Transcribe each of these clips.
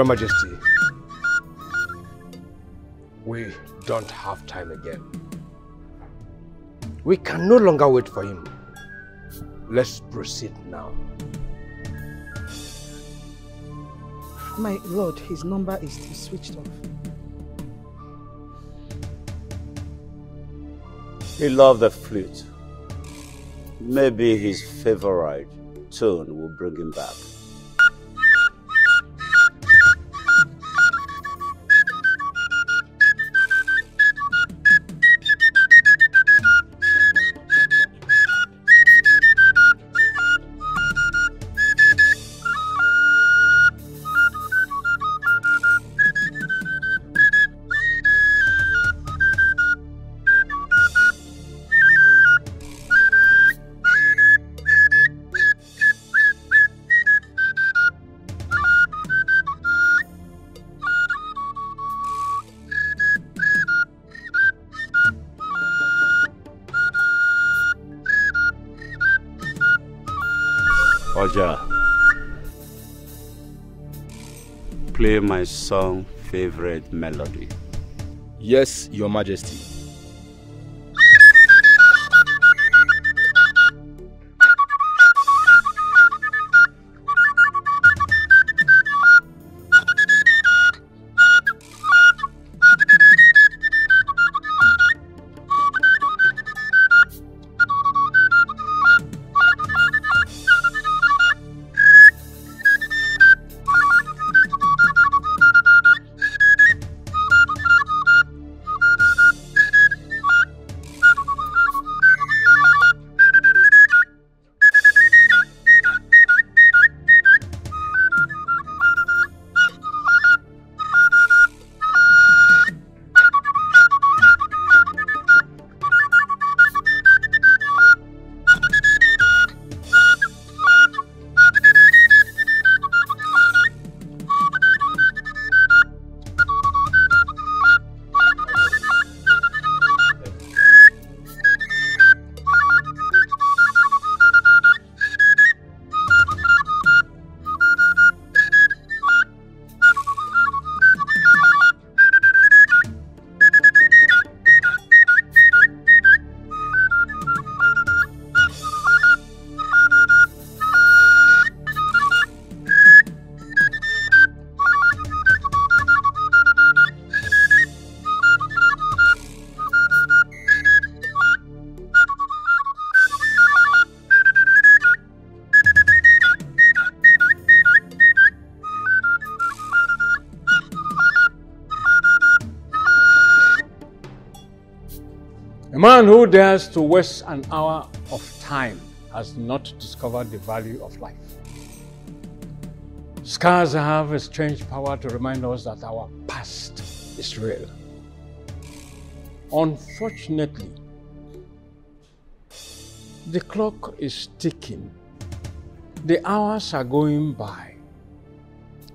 Your Majesty, we don't have time again. We can no longer wait for him. Let's proceed now. My lord, his number is still switched off. He loved the flute. Maybe his favorite tune will bring him back. My song favorite melody. Yes, Your Majesty. Man who dares to waste an hour of time has not discovered the value of life. Scars have a strange power to remind us that our past is real. Unfortunately, the clock is ticking. The hours are going by.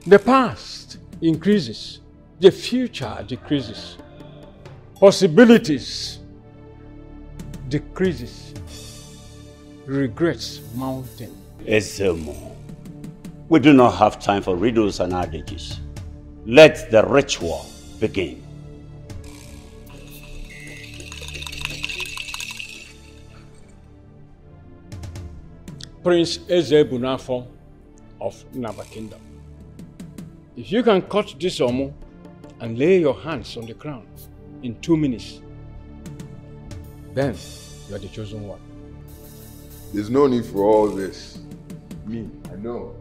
The past increases. The future decreases. Possibilities decreases. Regrets mountain. Ezemo, we do not have time for riddles and adages. Let the ritual begin. Prince Ezebunafo of Naba Kingdom. If you can cut this omo and lay your hands on the crown in two minutes, then you are the chosen one. There's no need for all this. Me, I know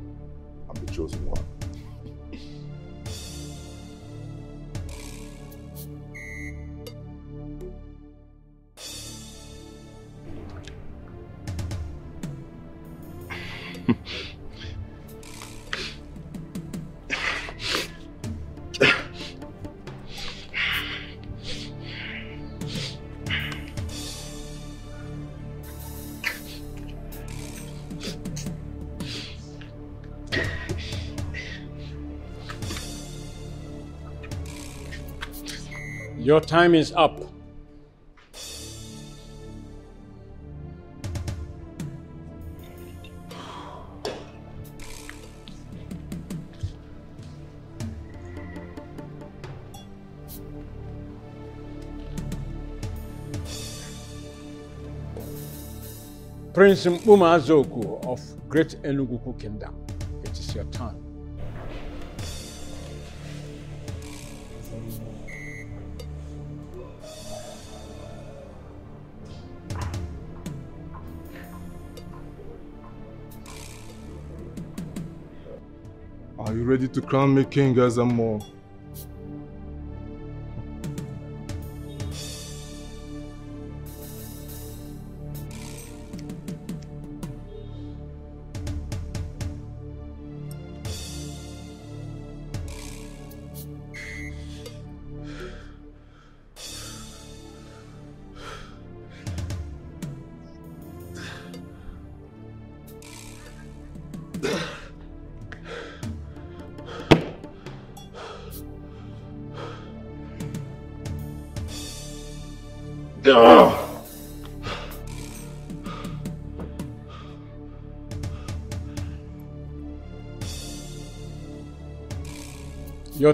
I'm the chosen one. Your time is up. Prince Mumazoku of Great Enugu Kingdom, it is your time. Are you ready to crown me king as a more?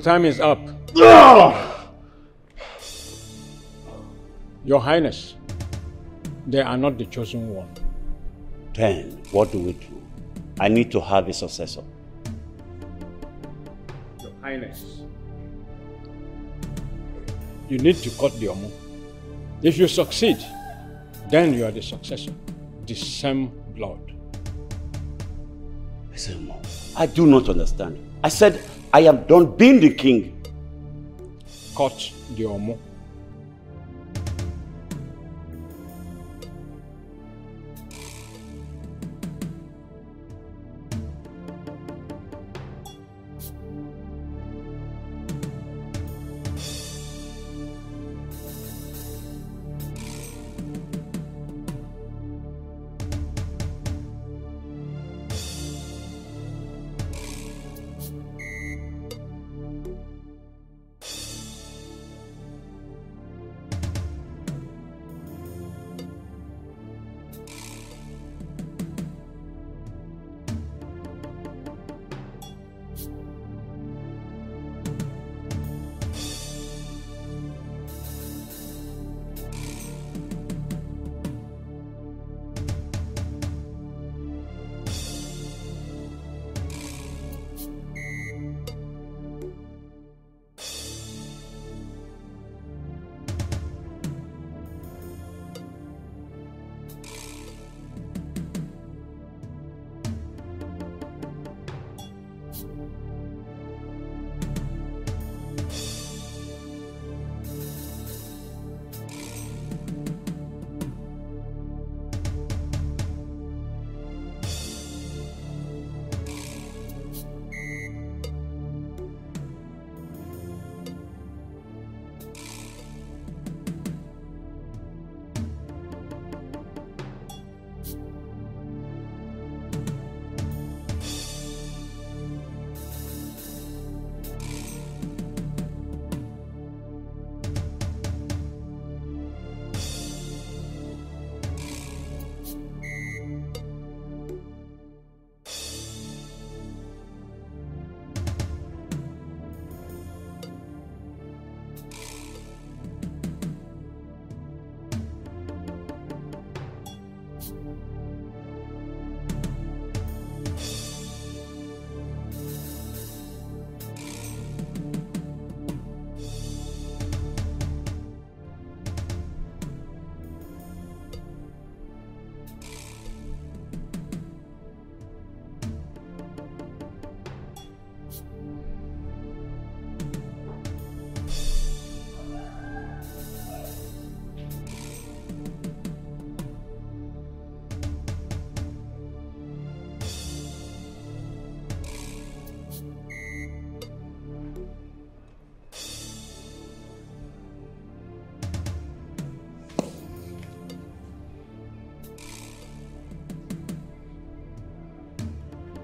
Your time is up. Your Highness, they are not the chosen one. Then, what do we do? I need to have a successor. Your Highness, you need to cut the Omu. If you succeed, then you are the successor. The same blood. I do not understand. I said I am done being the king. Cut the Omu.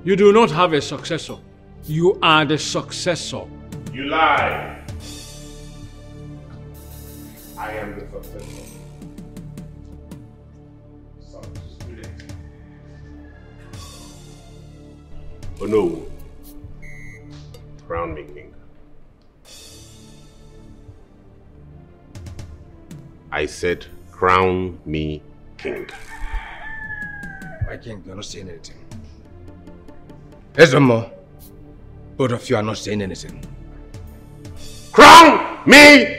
You do not have a successor. You are the successor. You lie. I am the successor. Oh no. Crown me king. I said, crown me king. My king, you're not saying anything. Ezemo, both of you are not saying anything. Crown me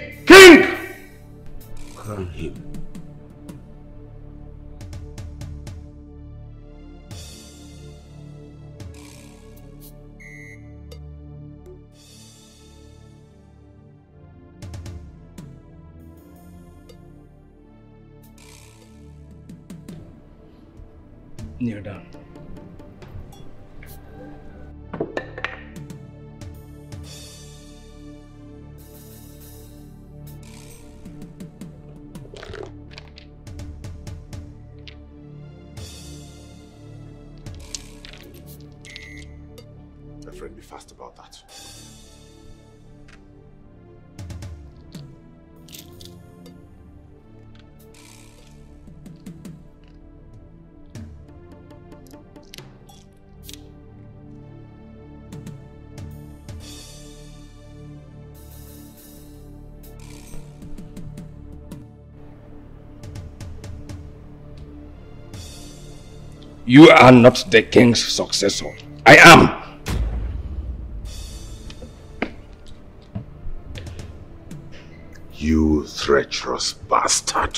You are not the king's successor. I am. You treacherous bastard.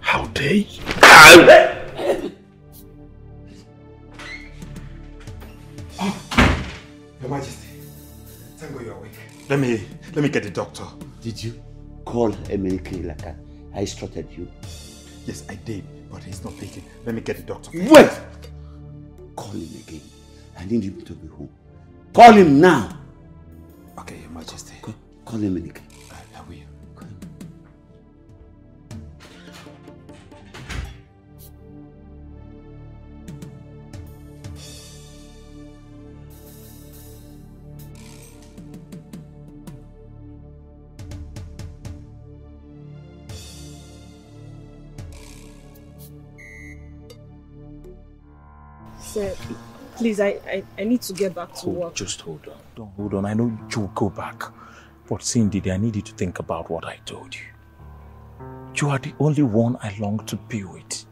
How dare you? Your Majesty, thank God you're awake. Let me, let me get the doctor. Did you call Emelike like I, I instructed you? Yes, I did, but he's not picking. Let me get the doctor. Wait! Call him again. I need him to be home. Call him now. Okay, Your Majesty. Call, call Emelike. I, I will. Please, I, I, I need to get back to Hold, work. just hold on. Don't hold on. I know you will go back. But Cindy, I need you to think about what I told you. You are the only one I long to be with.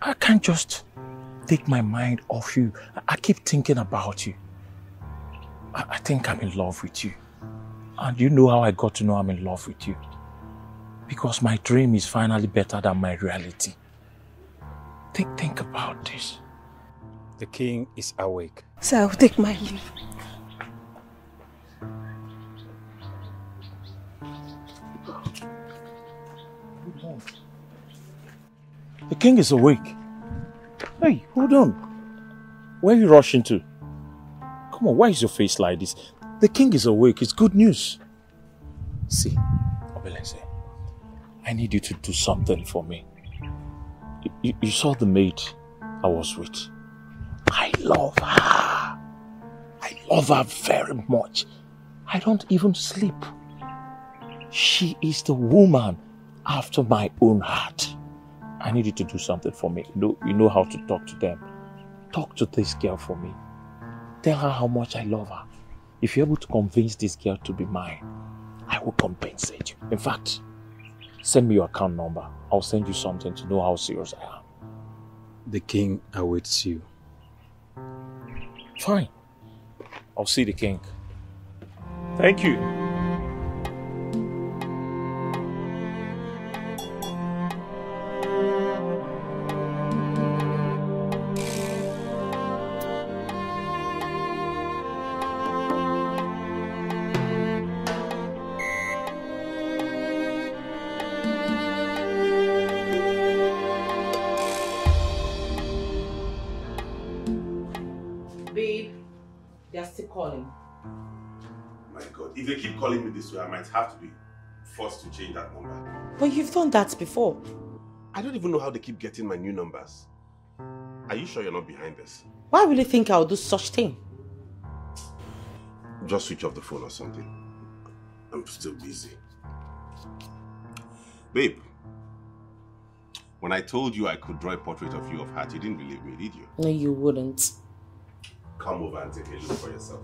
I can't just take my mind off you. I- I keep thinking about you. I, I think I'm in love with you. And you know how I got to know I'm in love with you. Because my dream is finally better than my reality. Think, think about this. The king is awake. Sir, I'll take my leave. The king is awake. Hey, hold on. Where are you rushing to? Come on, why is your face like this? The king is awake. It's good news. See, Obelenze, I need you to do something for me. You, you- you saw the maid I was with. I love her. I love her very much. I don't even sleep. She is the woman after my own heart. I need you to do something for me. You know, you know how to talk to them. Talk to this girl for me. Tell her how much I love her. If you're able to convince this girl to be mine, I will compensate you. In fact, send me your account number. I'll send you something to know how serious I am. The king awaits you. Fine. I'll see the king. Thank you. Change that number. But you've done that before. I don't even know how they keep getting my new numbers. Are you sure you're not behind this? Why will you think I'll do such thing? Just switch off the phone or something. I'm still busy. Babe, when I told you I could draw a portrait of you of heart, you didn't believe me, did you? No, you wouldn't. Come over and take a look for yourself.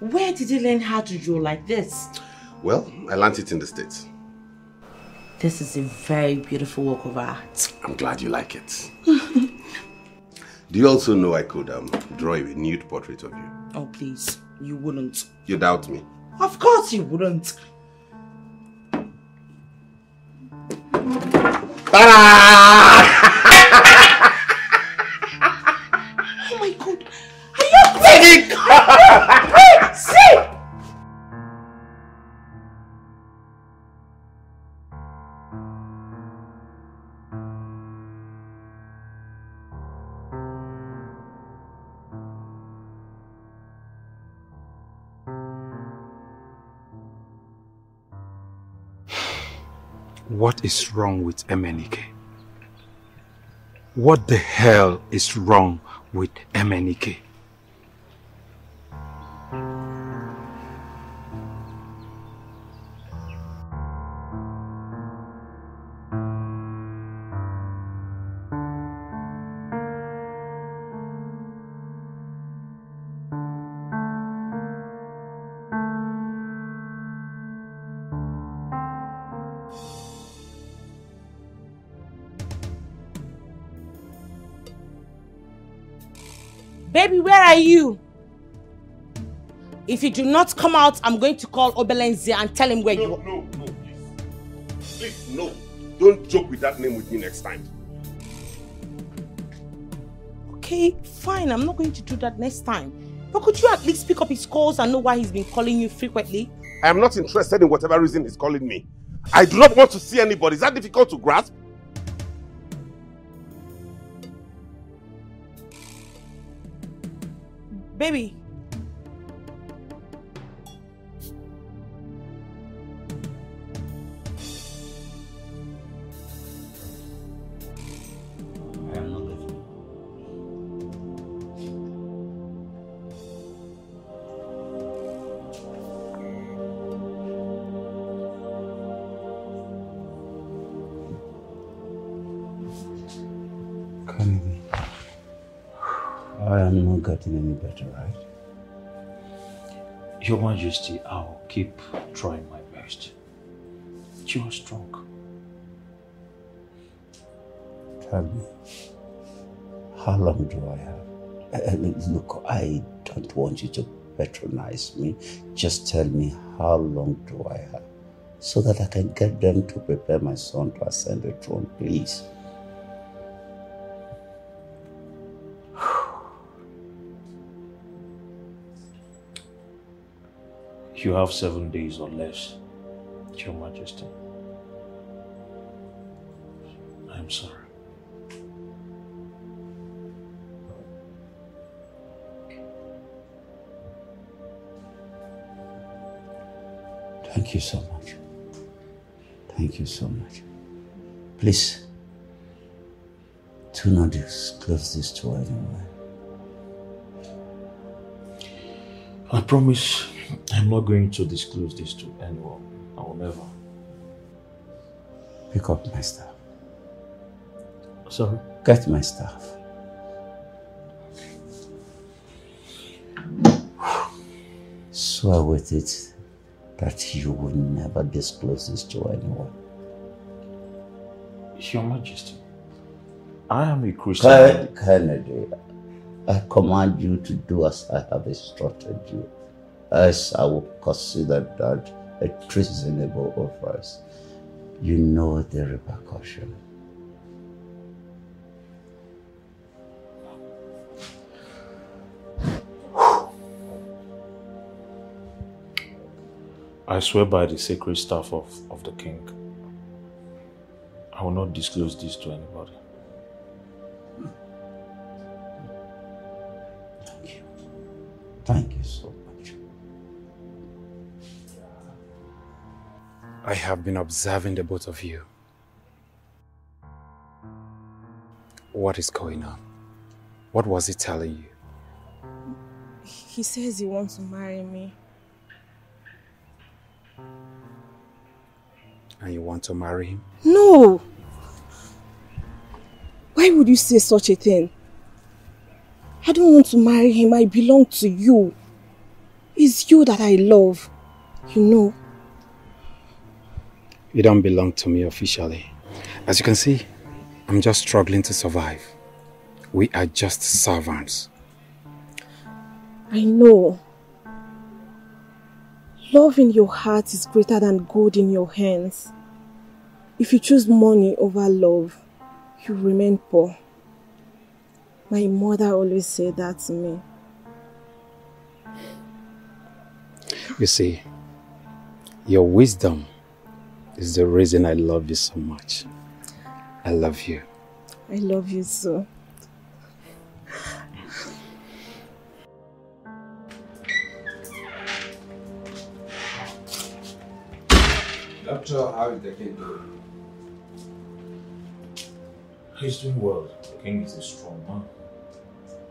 Where did you learn how to draw like this? Well, I learned it in the States. This is a very beautiful work of art. I'm glad you like it. Do you also know I could um, draw a nude portrait of you? Oh, please. You wouldn't. You doubt me? Of course you wouldn't. Is wrong with MNK? What the hell is wrong with MNK? Are you? If you do not come out, I'm going to call Obelenze and tell him where you are. No, no, please. Please, no. Don't joke with that name with me next time. Okay, fine. I'm not going to do that next time. But could you at least pick up his calls and know why he's been calling you frequently? I am not interested in whatever reason he's calling me. I do not want to see anybody. Is that difficult to grasp? Baby. Getting any better, right? Your Majesty, I'll keep trying my best. You are strong. Tell me, how long do I have? Uh, look, I don't want you to patronize me. Just tell me how long do I have so that I can get them to prepare my son to ascend the throne, please. You have seven days or less, Your Majesty. I'm sorry. Thank you so much. Thank you so much. Please, do not disclose this to anyone. I promise I'm not going to disclose this to anyone. I will never. Pick up my stuff. Sorry? Get my stuff. Swear with it that you will never disclose this to anyone. Your Majesty, I am a Christian. Ken- Kennedy, I command you to do as I have instructed you, as I will consider that a treasonable offense. You know the repercussion. I swear by the sacred staff of, of the king. I will not disclose this to anybody. I have been observing the both of you. What is going on? What was he telling you? He says he wants to marry me. And you want to marry him? No! Why would you say such a thing? I don't want to marry him. I belong to you. It's you that I love. You know. You don't belong to me officially. As you can see, I'm just struggling to survive. We are just servants. I know. Love in your heart is greater than gold in your hands. If you choose money over love, you remain poor. My mother always said that to me. You see, your wisdom is the reason I love you so much. I love you. I love you so. Doctor, how is the kid doing? He's doing well. The king is a strong man.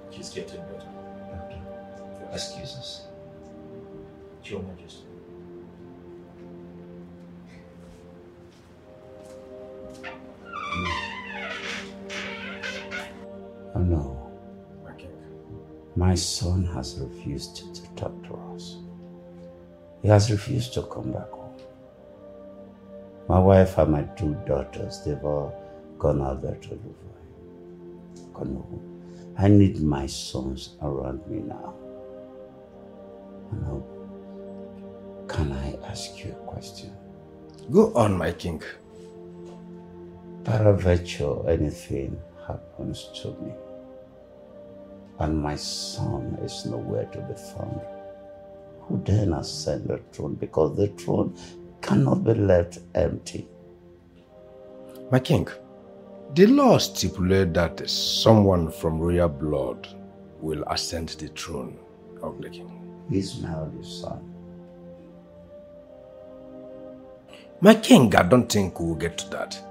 He's getting better. Doctor, excuse us. Your Majesty. Oh no. My son has refused to talk to us. He has refused to come back home. My wife and my two daughters, they've all gone out there to look for him. Gone home. I need my sons around me now. Now, can I ask you a question? Go on, my king. Paraventure anything happens to me, and my son is nowhere to be found, who then ascend the throne? Because the throne cannot be left empty. My king, the law stipulates that someone from royal blood will ascend the throne of the king. He's my son. My king, I don't think we'll get to that.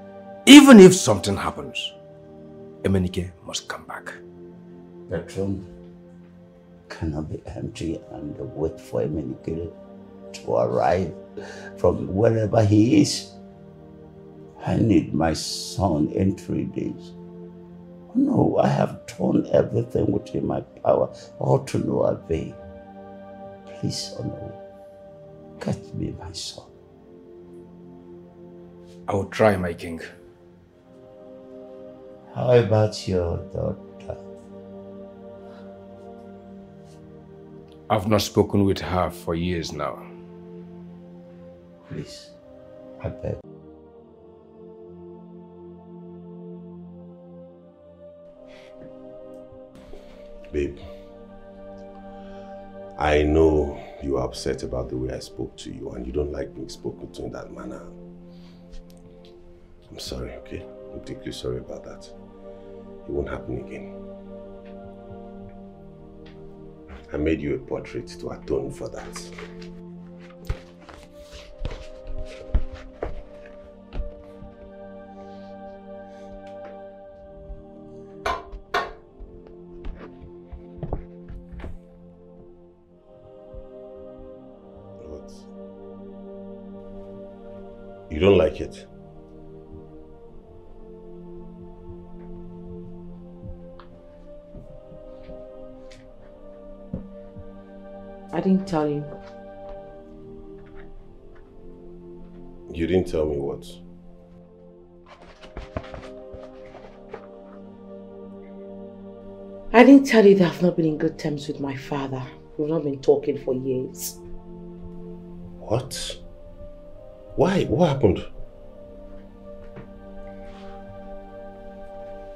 Even if something happens, Emenike must come back. Throne cannot be empty and wait for a Emenike to arrive from wherever he is. I need my son in three days. Oh, no, I have done everything within my power, all to no avail. Please, oh no, get me my son. I will try, my king. How about your daughter? I've not spoken with her for years now. Please, I beg. Babe, I know you are upset about the way I spoke to you and you don't like being spoken to in that manner. I'm sorry, okay? I'm deeply sorry about that. It won't happen again. I made you a portrait to atone for that. You don't like it? I didn't tell you. You didn't tell me what. I didn't tell you that I've not been in good terms with my father. We've not been talking for years. What? Why? What happened?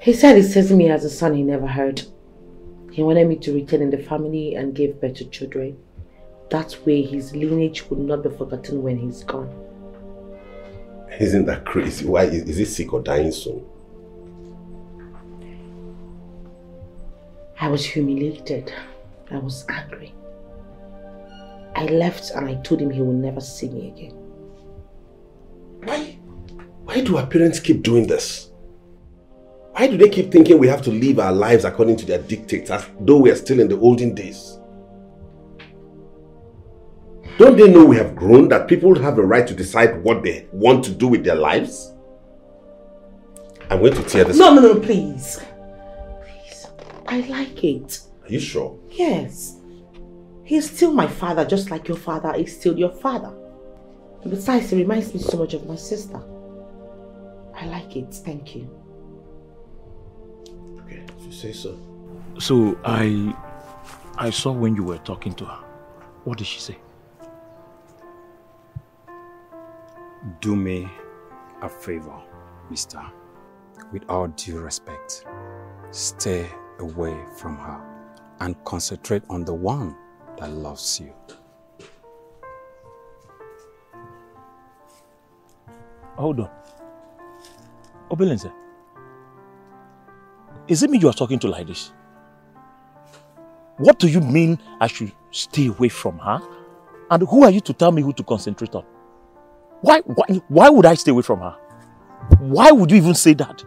He said he sees me as a son he never heard. He wanted me to return in the family and give birth to children. That way his lineage would not be forgotten when he's gone. Isn't that crazy? Why? Is, is he sick or dying soon? I was humiliated. I was angry. I left and I told him he will never see me again. Why? Why do our parents keep doing this? Why do they keep thinking we have to live our lives according to their dictates as though we are still in the olden days? Don't they know we have grown, that people have a right to decide what they want to do with their lives? I'm going to tear this. No, no, no, please. Please. I like it. Are you sure? Yes. He's still my father, just like your father is still your father. And besides, he reminds me so much of my sister. I like it, thank you. Okay, if you say so. So I I saw when you were talking to her. What did she say? Do me a favor, mister. With all due respect, stay away from her and concentrate on the one that loves you. Hold on. Obelenze. Is it me you are talking to like this? What do you mean I should stay away from her? And who are you to tell me who to concentrate on? Why, why, why would I stay away from her? Why would you even say that?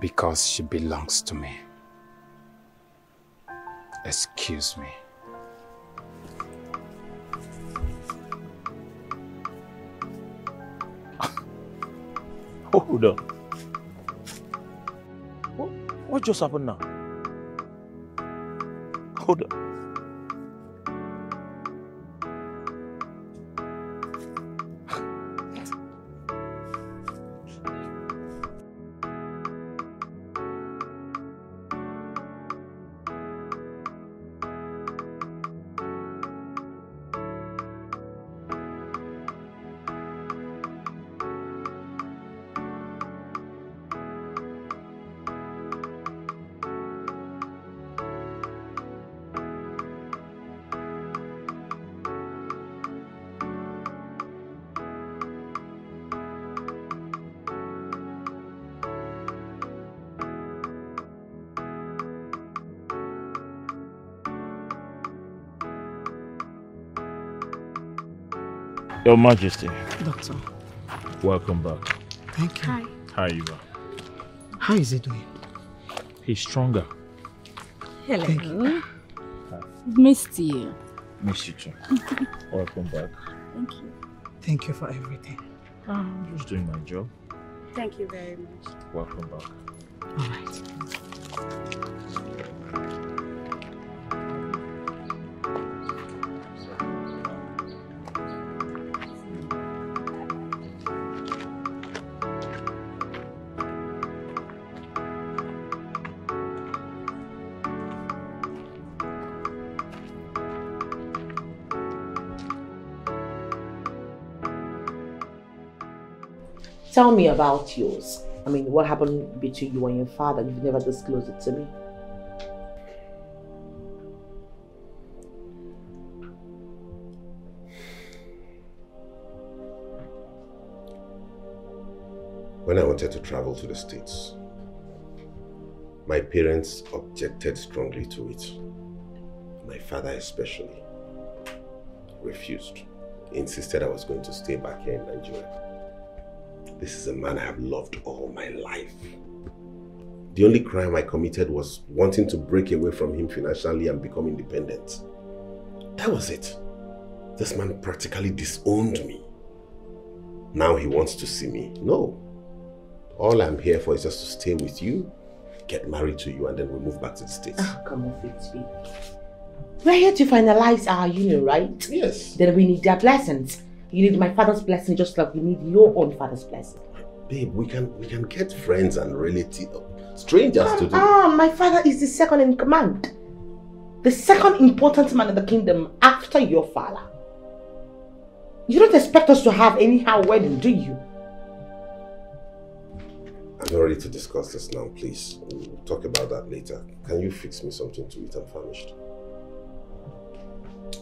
Because she belongs to me. Excuse me. Hold on. What, what just happened now? Hold on. Your Majesty, Doctor, welcome back. thank you. Hi. How are you? How is he doing? He's stronger. Hello. Missed you. Miss you too. welcome back. Thank you. Thank you for everything. Um, I'm just doing my job. Thank you very much. Welcome back. All right. Tell me about yours. I mean, what happened between you and your father? You've never disclosed it to me. When I wanted to travel to the States, my parents objected strongly to it. My father especially refused. Insisted I was going to stay back here in Nigeria. This is a man I have loved all my life. The only crime I committed was wanting to break away from him financially and become independent. That was it. This man practically disowned me. Now he wants to see me. No. All I'm here for is just to stay with you, get married to you, and then we move back to the States. Ah, come on, Fitzby. We're here to finalize our union, right? Yes. Then we need their blessings. You need my father's blessing just like we need your own father's blessing. Babe, we can we can get friends and relatives, strangers to do. Ah, my father is the second in command. The second important man in the kingdom after your father. You don't expect us to have anyhow wedding, do you? I'm not ready to discuss this now, please. We'll talk about that later. Can you fix me something to eat? I'm famished.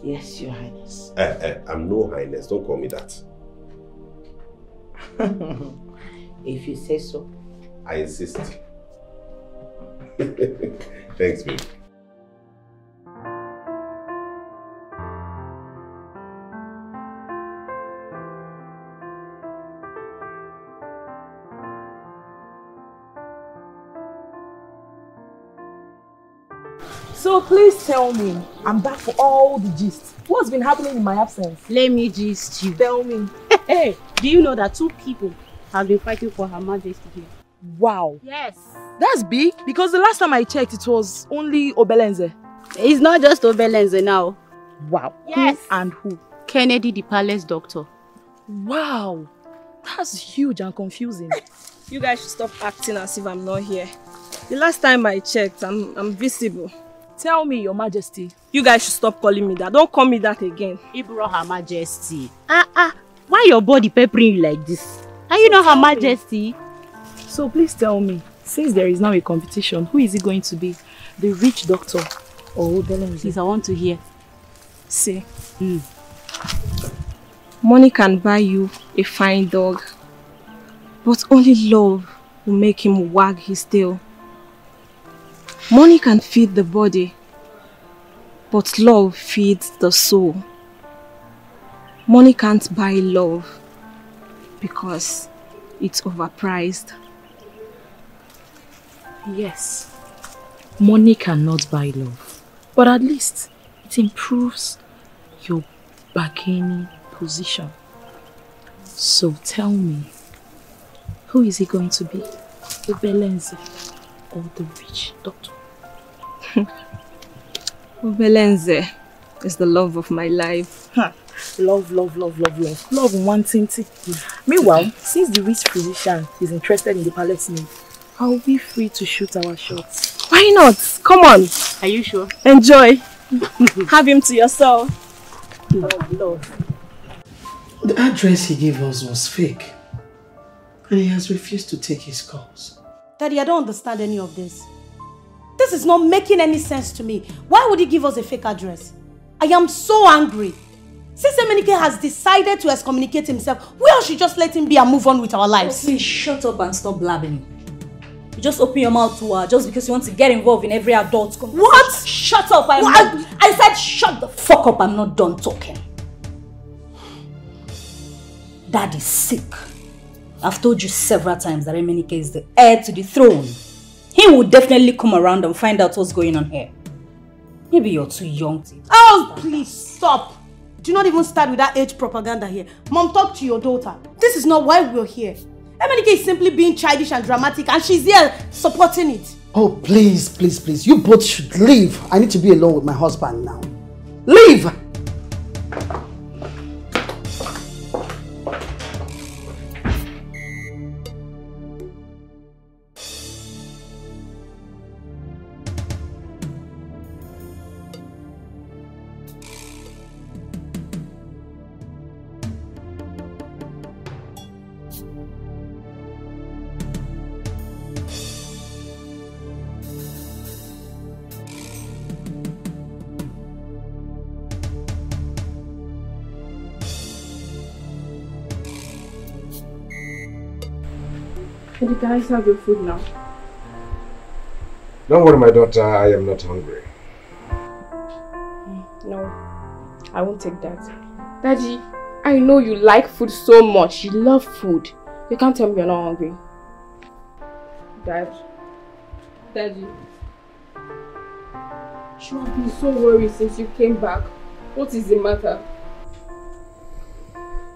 Yes, your highness. Eh, eh, I'm no highness. Don't call me that. if you say so. I insist. Thanks, babe. So please tell me, I'm back for all the gist. What's been happening in my absence? Let me gist you. Tell me. Hey, do you know that two people have been fighting for Her Majesty here? Wow. Yes. That's big because the last time I checked it was only Obelenze. It's not just Obelenze now. Wow. Yes. Who and who? Kennedy, the palace doctor. Wow. That's huge and confusing. You guys should stop acting as if I'm not here. The last time I checked, I'm, I'm visible. Tell me, Your Majesty. You guys should stop calling me that. Don't call me that again. Ibro, Her Majesty. Ah, ah. Why your body peppering you like this? Are you not Her Majesty? So please tell me, since there is now a competition, who is it going to be? The rich doctor or Obelenze? Please, I want to hear. See, Mm. money can buy you a fine dog, but only love will make him wag his tail. Money can feed the body, but love feeds the soul. Money can't buy love because it's overpriced. Yes. Money cannot buy love. But at least it improves your bargaining position. So tell me, who is he going to be? Obelenze or the rich doctor? Obelenze is the love of my life. Huh. Love, love, love, love, love. Love wanting to. Meanwhile, since the rich physician is interested in the palace maid, I'll be free to shoot our shots. Why not? Come on. Are you sure? Enjoy. Have him to yourself. Love, love. The address he gave us was fake. And he has refused to take his calls. Daddy, I don't understand any of this. This is not making any sense to me. Why would he give us a fake address? I am so angry. Since Emenike has decided to excommunicate himself, we all should just let him be and move on with our lives. Oh, please shut up and stop blabbing. You just open your mouth to her just because you want to get involved in every adult conversation. What? Shut up! I'm What? not. I said shut the fuck up. I'm not done talking. Dad is sick. I've told you several times that Emenike is the heir to the throne. He will definitely come around and find out what's going on here. Maybe you're too young to. Oh, please stop. Do not even start with that age propaganda here. Mom, talk to your daughter. This is not why we're here. Emenike is simply being childish and dramatic and she's here supporting it. Oh, please, please, please. You both should leave. I need to be alone with my husband now. Leave! Guys have your food now? Don't worry, my daughter, I am not hungry. Mm, no, I won't take that. Daddy, I know you like food so much. You love food. You can't tell me you're not hungry. Dad. Daddy. You have been so worried since you came back. What is the matter?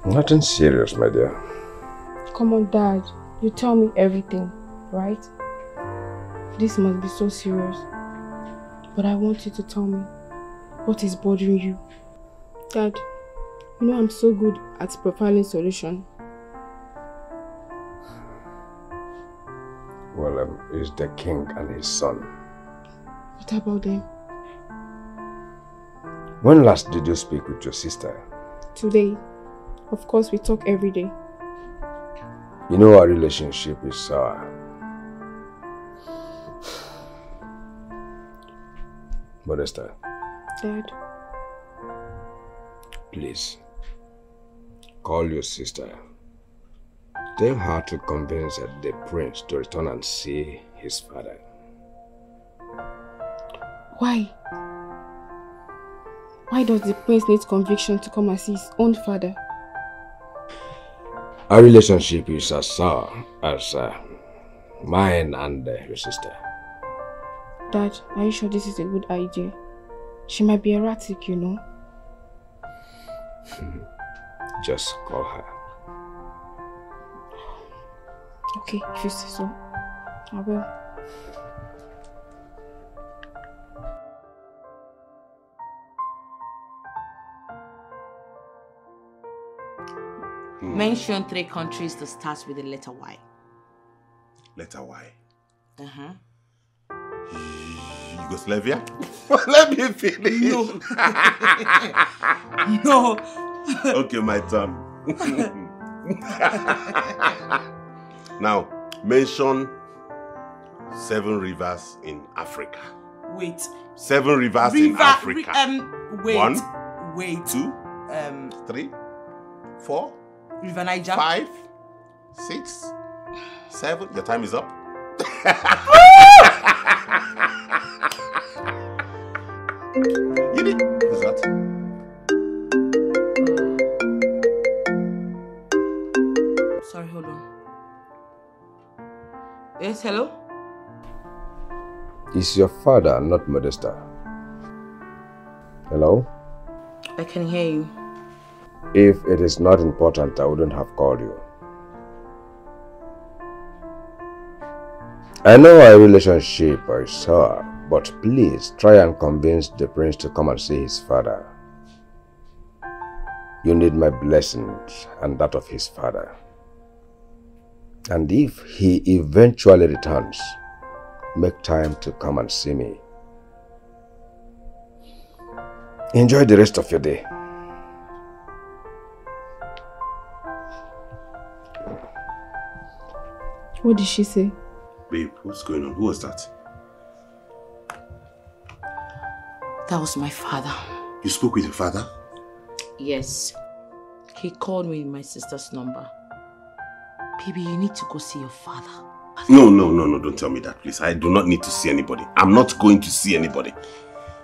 Nothing serious, my dear. Come on, Dad. You tell me everything, right? This must be so serious. But I want you to tell me what is bothering you. Dad, you know I'm so good at profiling solution. Well, um, it's the king and his son. What about them? When last did you speak with your sister? Today, of course, we talk every day. You know our relationship is sour. Modesta, Dad, please. Call your sister. Tell her to convince the prince to return and see his father. why? Why does the prince need conviction to come and see his own father? Our relationship is as sour as uh, mine and uh, your sister. Dad, are you sure this is a good idea? She might be erratic, you know. Just call her. Okay, if you say so, I will. Mention three countries that starts with the letter Y. Letter Y. Uh-huh. Yugoslavia? Let me finish. No. no. okay, my turn. now, mention seven rivers in Africa. Wait. Seven rivers in Africa. ri- um, wait. One, Wait. two, Um, three, four, River Niger. five, six, seven. Your time is up. you did. Who's that? Sorry, hold on. Yes, hello? Is your father not Modesta? Hello? I can hear you. If it is not important, I wouldn't have called you. I know our relationship is sour, but please try and convince the prince to come and see his father. You need my blessings and that of his father. And if he eventually returns, make time to come and see me. Enjoy the rest of your day. What did she say? Babe, what's going on? Who was that? That was my father. You spoke with your father? Yes. He called me my sister's number. Baby, you need to go see your father. No, no, no, no, don't tell me that, please. I do not need to see anybody. I'm not going to see anybody.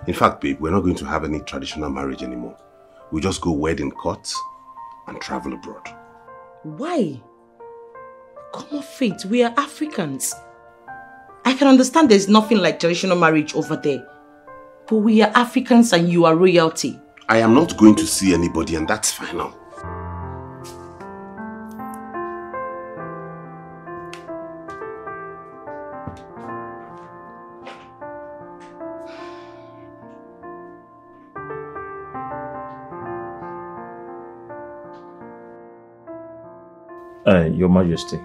In fact, babe, we're not going to have any traditional marriage anymore. We'll just go wedding court and travel abroad. Why? Come on, Faith, we are Africans. I can understand there's nothing like traditional marriage over there. But we are Africans and you are royalty. I am not going to see anybody, and that's final. Uh, Your Majesty,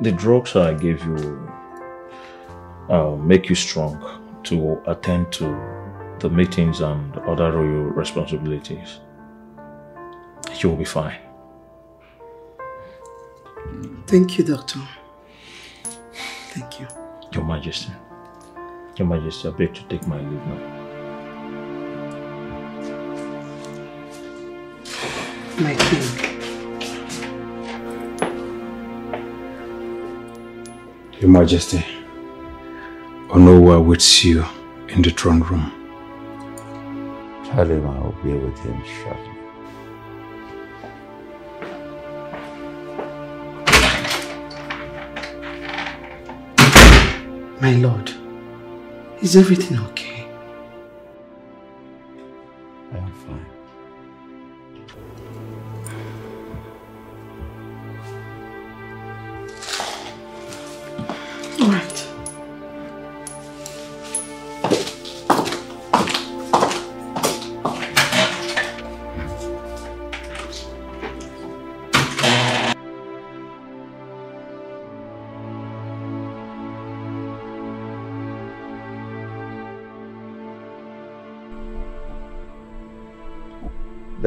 the drugs I gave you uh, make you strong to attend to the meetings and other royal responsibilities. You will be fine. Thank you, Doctor. Thank you. Your Majesty. Your Majesty, I beg to take my leave now. My king. Your Majesty, Onowu awaits you in the throne room. Tell him I'll be with him shortly. My lord, is everything okay?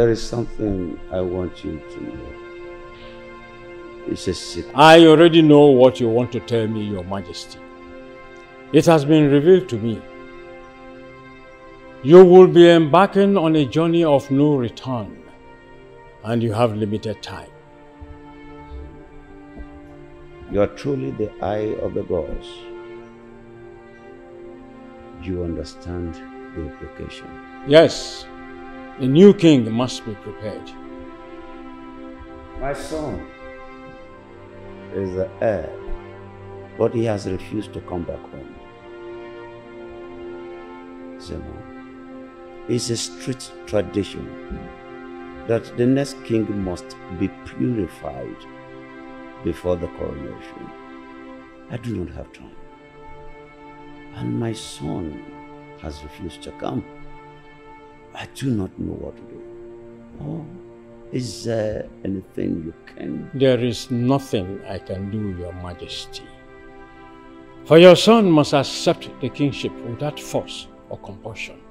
There is something I want you to know. It's a secret. I already know what you want to tell me, Your Majesty. It has been revealed to me. You will be embarking on a journey of no return, and you have limited time. You are truly the eye of the gods. Do you understand the implication? Yes, a new king must be prepared. My son is the heir, but he has refused to come back home. Zemo, it's a strict tradition that the next king must be purified before the coronation. I do not have time. And my son has refused to come. I do not know what to do. Oh, Is there anything you can do? There is nothing I can do, Your Majesty. For your son must accept the kingship without force or compulsion.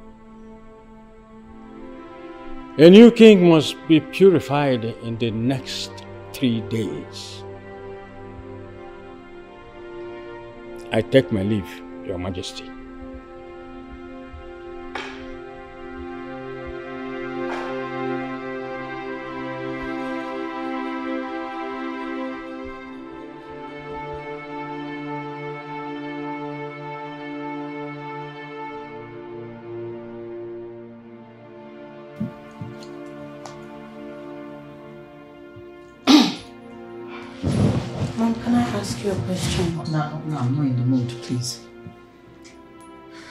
A new king must be purified in the next three days. I take my leave, Your Majesty.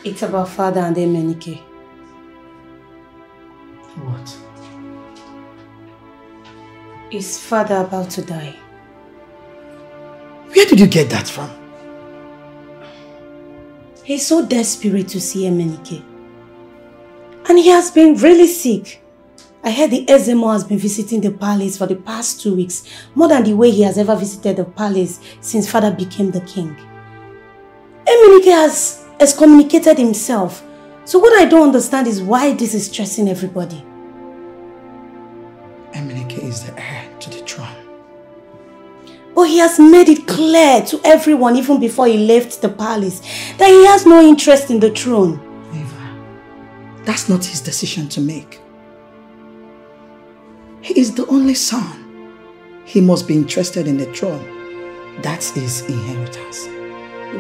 It's about father and Emenike. What? Is father about to die? Where did you get that from? He's so desperate to see Emenike. And he has been really sick. I heard the Ezemo has been visiting the palace for the past two weeks, more than the way he has ever visited the palace since father became the king. Emenike has excommunicated himself. So what I don't understand is why this is stressing everybody. Emenike is the heir to the throne. But he has made it clear to everyone, even before he left the palace, that he has no interest in the throne. Eva, That's not his decision to make. He is the only son. He must be interested in the throne. That's his inheritance.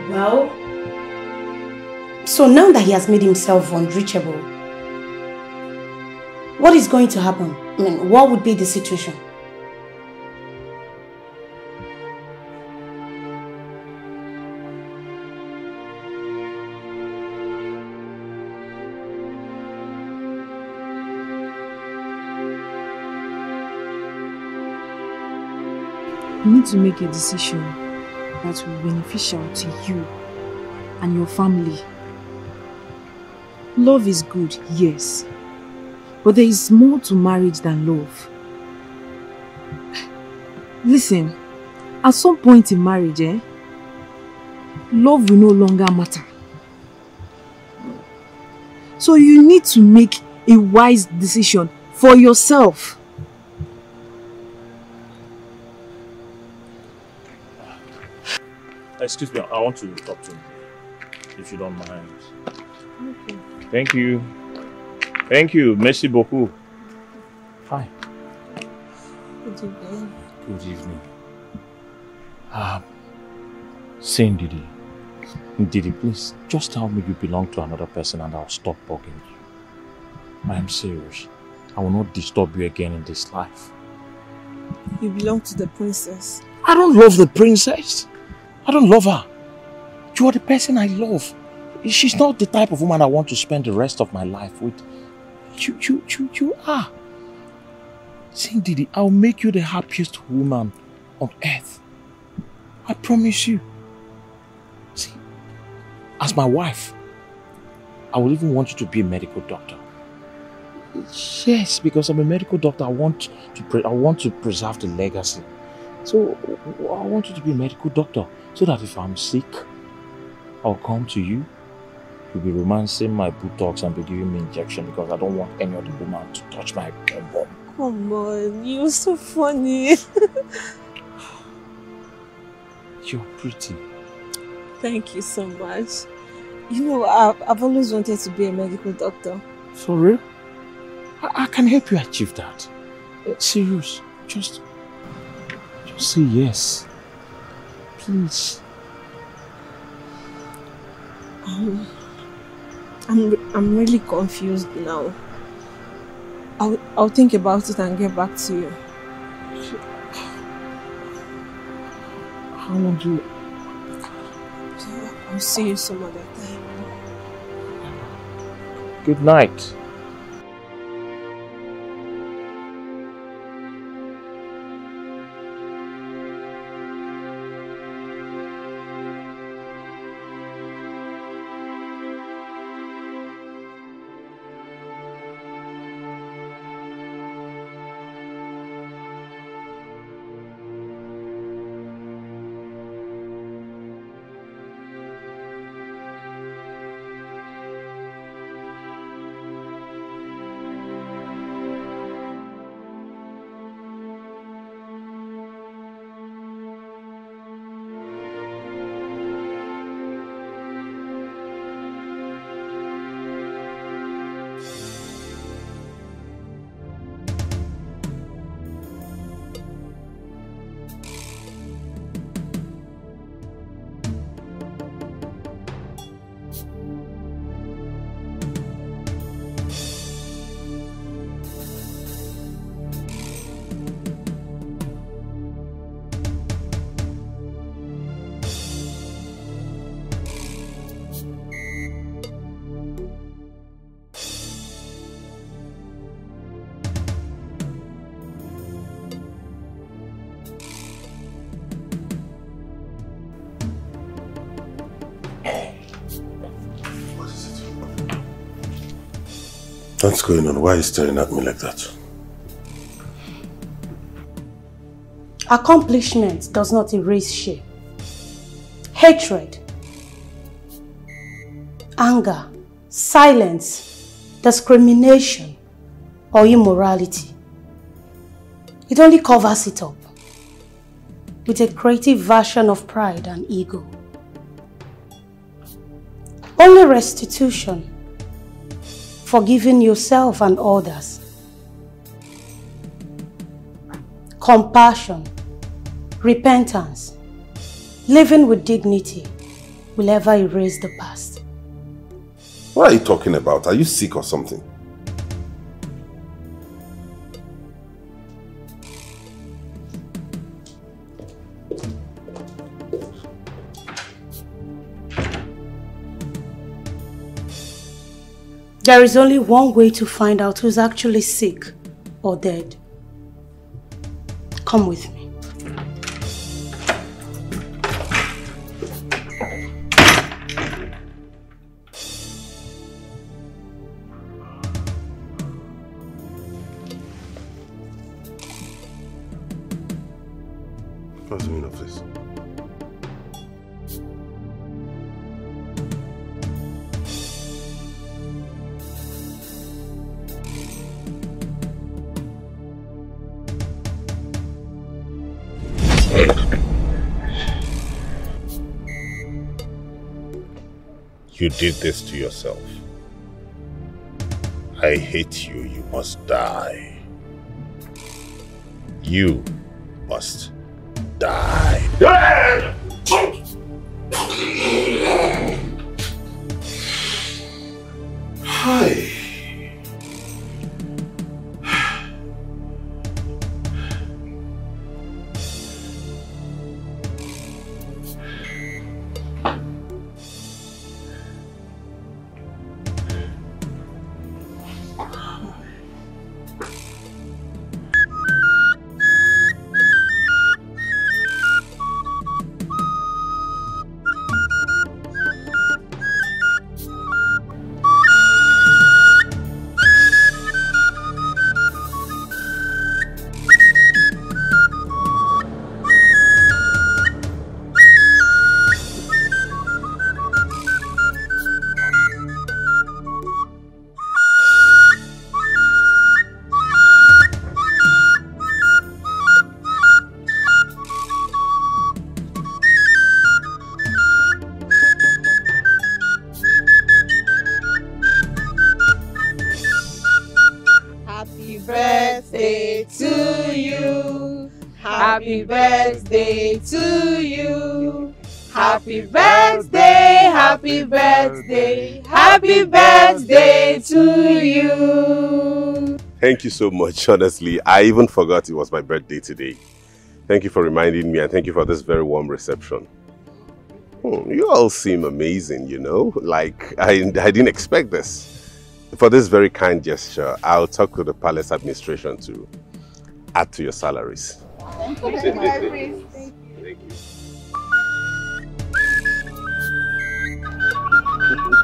Well, so now that he has made himself unreachable, what is going to happen? I mean, what would be the situation? You need to make a decision that will be beneficial to you and your family. Love is good, yes. But there is more to marriage than love. Listen, at some point in marriage, eh, love will no longer matter. So you need to make a wise decision for yourself. Excuse me, I want to talk to you, if you don't mind. Thank you. Thank you. Merci beaucoup. Hi. Good evening. Good evening. Um, Saint Didi. Didi, please, just tell me you belong to another person and I'll stop bugging you. I am serious. I will not disturb you again in this life. You belong to the princess. I don't love the princess. I don't love her. You are the person I love. She's not the type of woman I want to spend the rest of my life with. You, you, you, you are. Didi, I'll make you the happiest woman on earth. I promise you. See, as my wife, I would even want you to be a medical doctor. Yes, because I'm a medical doctor. I want to I want to preserve the legacy. So I want you to be a medical doctor so that if I'm sick, I'll come to you. You'll be romancing my buttocks and be giving me injection because I don't want any other woman to touch my bum. Come on, you're so funny. You're pretty. Thank you so much. You know, I've, I've always wanted to be a medical doctor. For real? I, I can help you achieve that. Uh, serious. Just, just say yes. Please. Um, I'm, I'm really confused now. I'll, I'll think about it and get back to you. How long do you... I'll see you some other time. Good night. What's going on? Why are you staring at me like that? Accomplishment does not erase shame. Hatred, anger, silence, discrimination, or immorality. It only covers it up with a creative version of pride and ego. Only restitution, forgiving yourself and others, compassion, repentance, living with dignity will ever erase the past. What are you talking about? Are you sick or something? There is only one way to find out who's actually sick or dead. Come with me. You did this to yourself. I hate you. You must die. You must die. Hi. so much, honestly. I even forgot it was my birthday today. Thank you for reminding me and thank you for this very warm reception. Hmm, you all seem amazing, you know? Like, I, I didn't expect this. For this very kind gesture, I'll talk to the palace administration to add to your salaries. Thank you. Thank you. Thank you.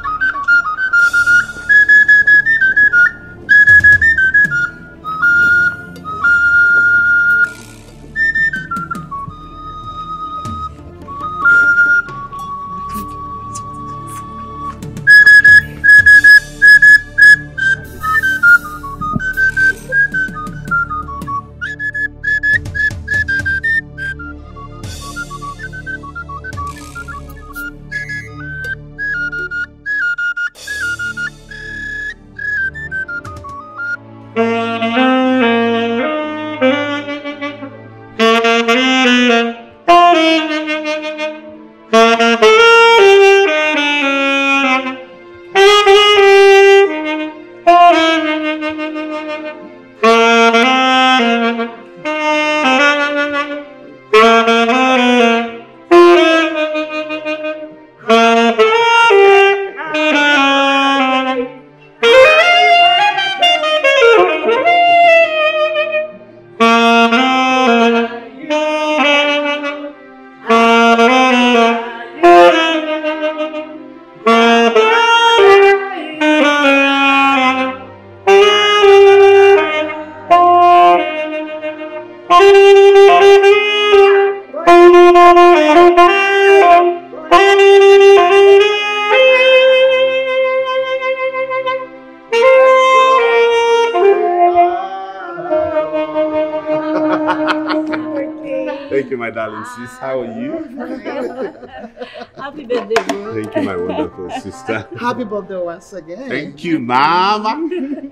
sis. How are you? Happy birthday, bro. Thank you, my wonderful sister. Happy birthday once again. Thank you, Mama.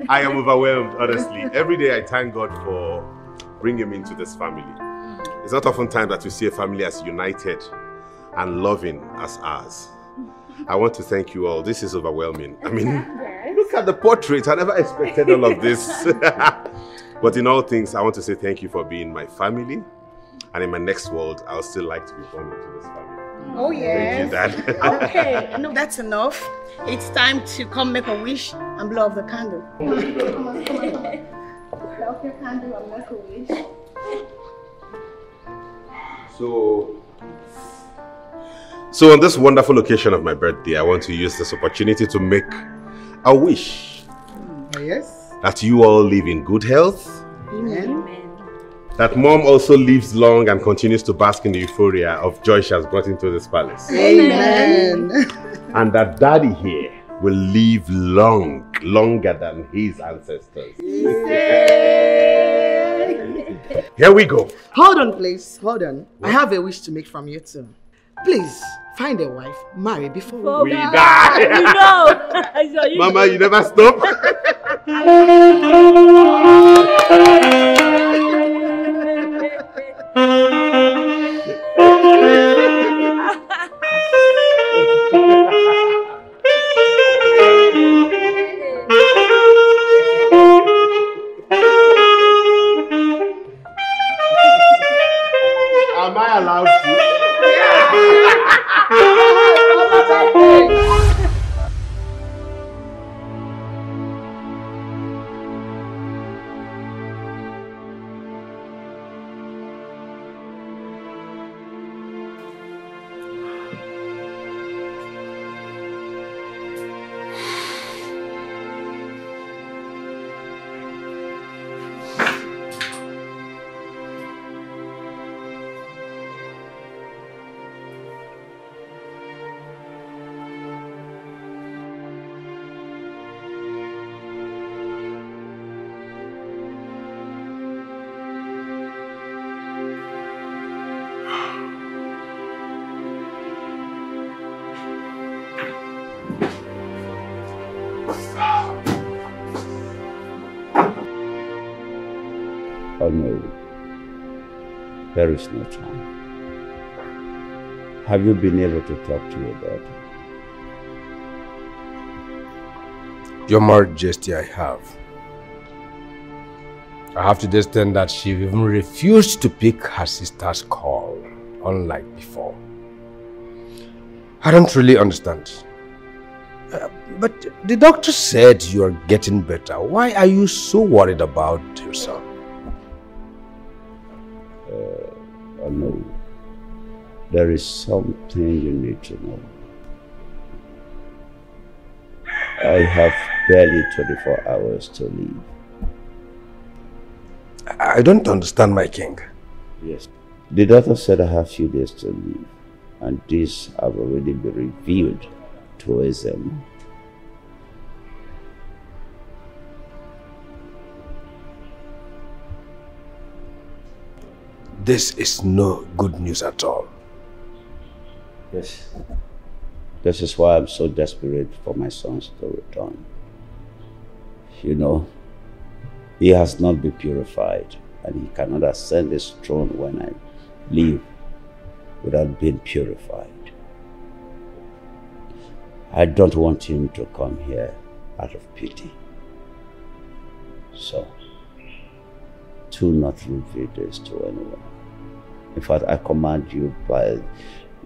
I am overwhelmed, honestly. Every day I thank God for bringing me into this family. It's not often time that we see a family as united and loving as ours. I want to thank you all. This is overwhelming. I mean, look at the portrait. I never expected all of this. but in all things, I want to say thank you for being my family. And in my next world, I'll still like to be born into this family. Mm. Oh, Thank you, Dad. okay, no, that's enough. It's time to come make a wish and blow off the candle. Come on, come on, come on. Blow off your candle and make a wish. So, so on this wonderful occasion of my birthday, I want to use this opportunity to make a wish Yes. that you all live in good health, Amen. That mom also lives long and continues to bask in the euphoria of joy she has brought into this palace, Amen. and that daddy here will live long, longer than his ancestors. Here we go. Hold on, please. Hold on. I have a wish to make from you too. Please find a wife, marry before We die. You know. you Mama, you never stop. there is no time. Have you been able to talk to your daughter? Your Majesty, I have. I have to understand that she even refused to pick her sister's call, unlike before. I don't really understand. Uh, but the doctor said you are getting better. Why are you so worried about your there is something you need to know. I have barely 24 hours to leave. I don't understand, my king. Yes. The doctor said I have few days to leave, and these have already been revealed to Ezemo. This is no good news at all. Yes. This is why I'm so desperate for my sons to return. You know, he has not been purified, and he cannot ascend his throne when I leave without being purified. I don't want him to come here out of pity. So, do not reveal this to anyone. In fact, I command you by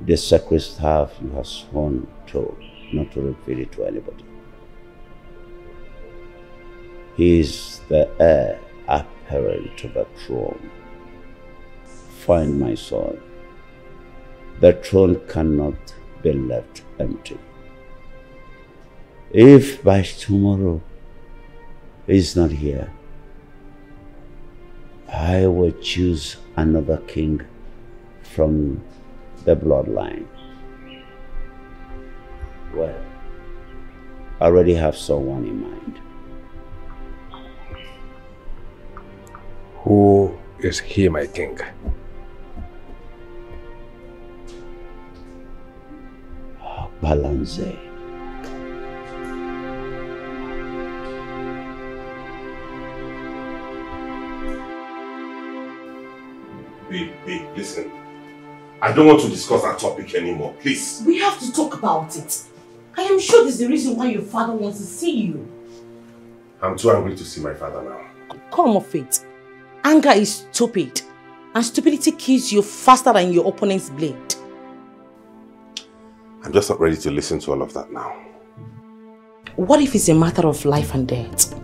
the sacred staff you have sworn to not to reveal it to anybody. He is the heir apparent to the throne. Find my son. The throne cannot be left empty. If by tomorrow he is not here, I will choose another king from the bloodline. Well, I already have someone in mind. Who is he, my king? Balanze. Big, big, listen. I don't want to discuss that topic anymore, please. We have to talk about it. I am sure this is the reason why your father wants to see you. I'm too angry to see my father now. Come off it. Anger is stupid. And stupidity kills you faster than your opponent's blade. I'm just not ready to listen to all of that now. What if it's a matter of life and death?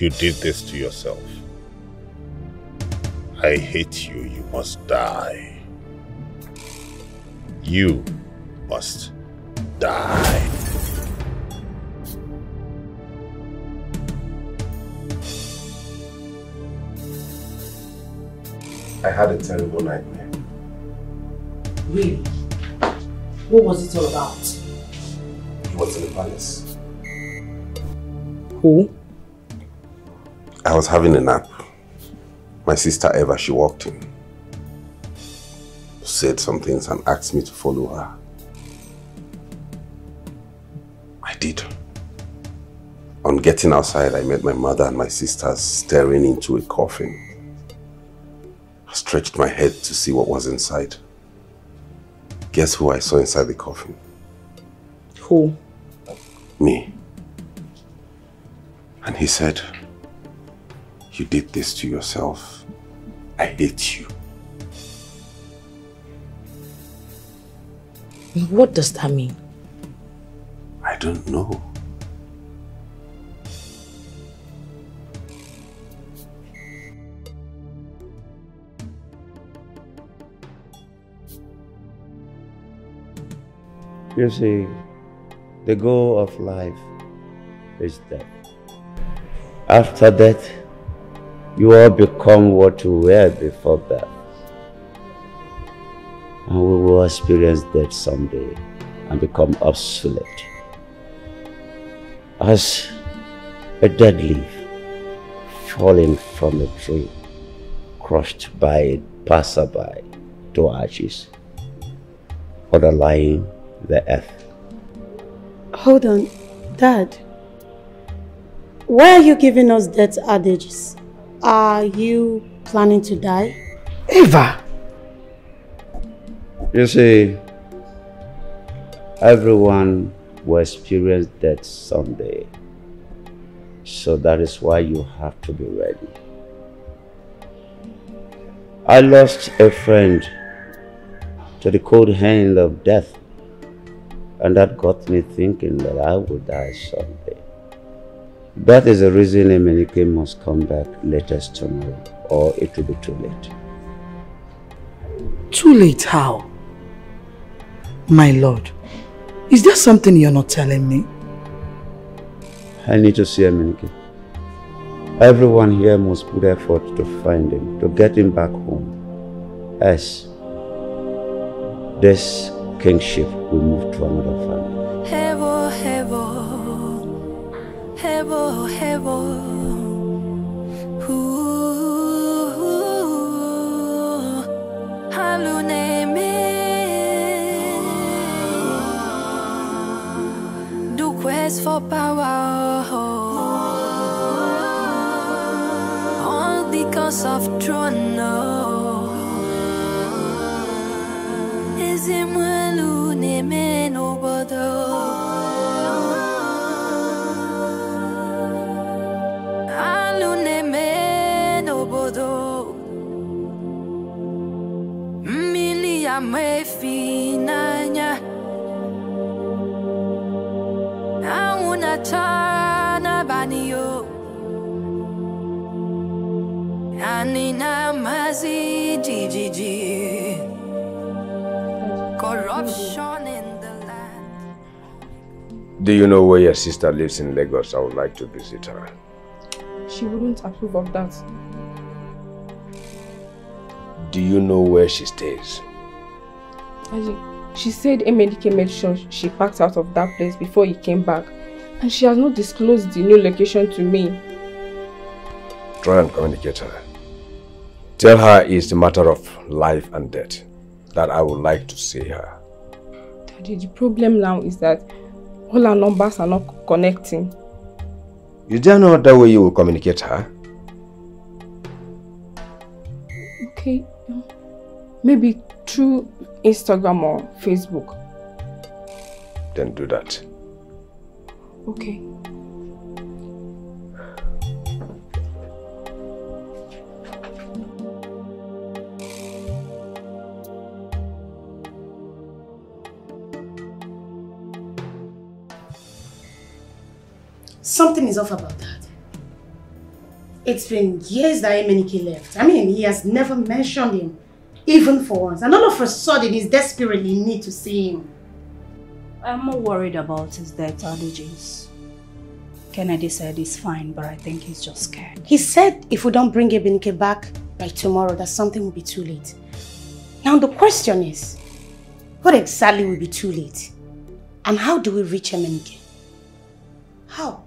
You did this to yourself. I hate you. You must die. You must die. I had a terrible nightmare. Really? What was it all about? It was in the palace. Who? I was having a nap. My sister Eva, she walked in. Said some things and asked me to follow her. I did. On getting outside, I met my mother and my sisters staring into a coffin. I stretched my head to see what was inside. Guess who I saw inside the coffin? Who? Me. And he said, you did this to yourself. I hate you. What does that mean? I don't know. You see, the goal of life is death. After death, you all become what you were before birth. And we will experience death someday and become obsolete. As a dead leaf falling from a tree, crushed by a passerby to ashes, underlying the earth. Hold on, Dad. Why are you giving us death adages? Are you planning to die? Eva! You see, everyone will experience death someday. So that is why you have to be ready. I lost a friend to the cold hand of death, and that got me thinking that I would die someday. That is the reason Emenike must come back latest tomorrow, or it will be too late. Too late how? My lord, is there something you're not telling me? I need to see Emenike. Everyone here must put effort to find him, to get him back home. Else, this kingship will move to another family. Hevo, hevo. Ooh, quest for power. All because of throne. Ezimwelu Do you know where your sister lives in Lagos? I would like to visit her. She wouldn't approve of that. Do you know where she stays? Daddy, she said Emenike made sure she packed out of that place before he came back. And she has not disclosed the new location to me. Try and communicate her. Tell her it's a matter of life and death, that I would like to see her. Daddy, the problem now is that all our numbers are not connecting. Is there no other way you will communicate her? Okay, maybe through Instagram or Facebook. Then do that. Okay. Something is off about that. It's been years that Emenike left. I mean, he has never mentioned him, even for once. And all of a sudden, he's desperately in need to see him. I'm more worried about his death, allergies. Kennedy said he's fine, but I think he's just scared. He said if we don't bring Emenike back by tomorrow, that something will be too late. Now the question is, what exactly will be too late? And how do we reach Emenike? How?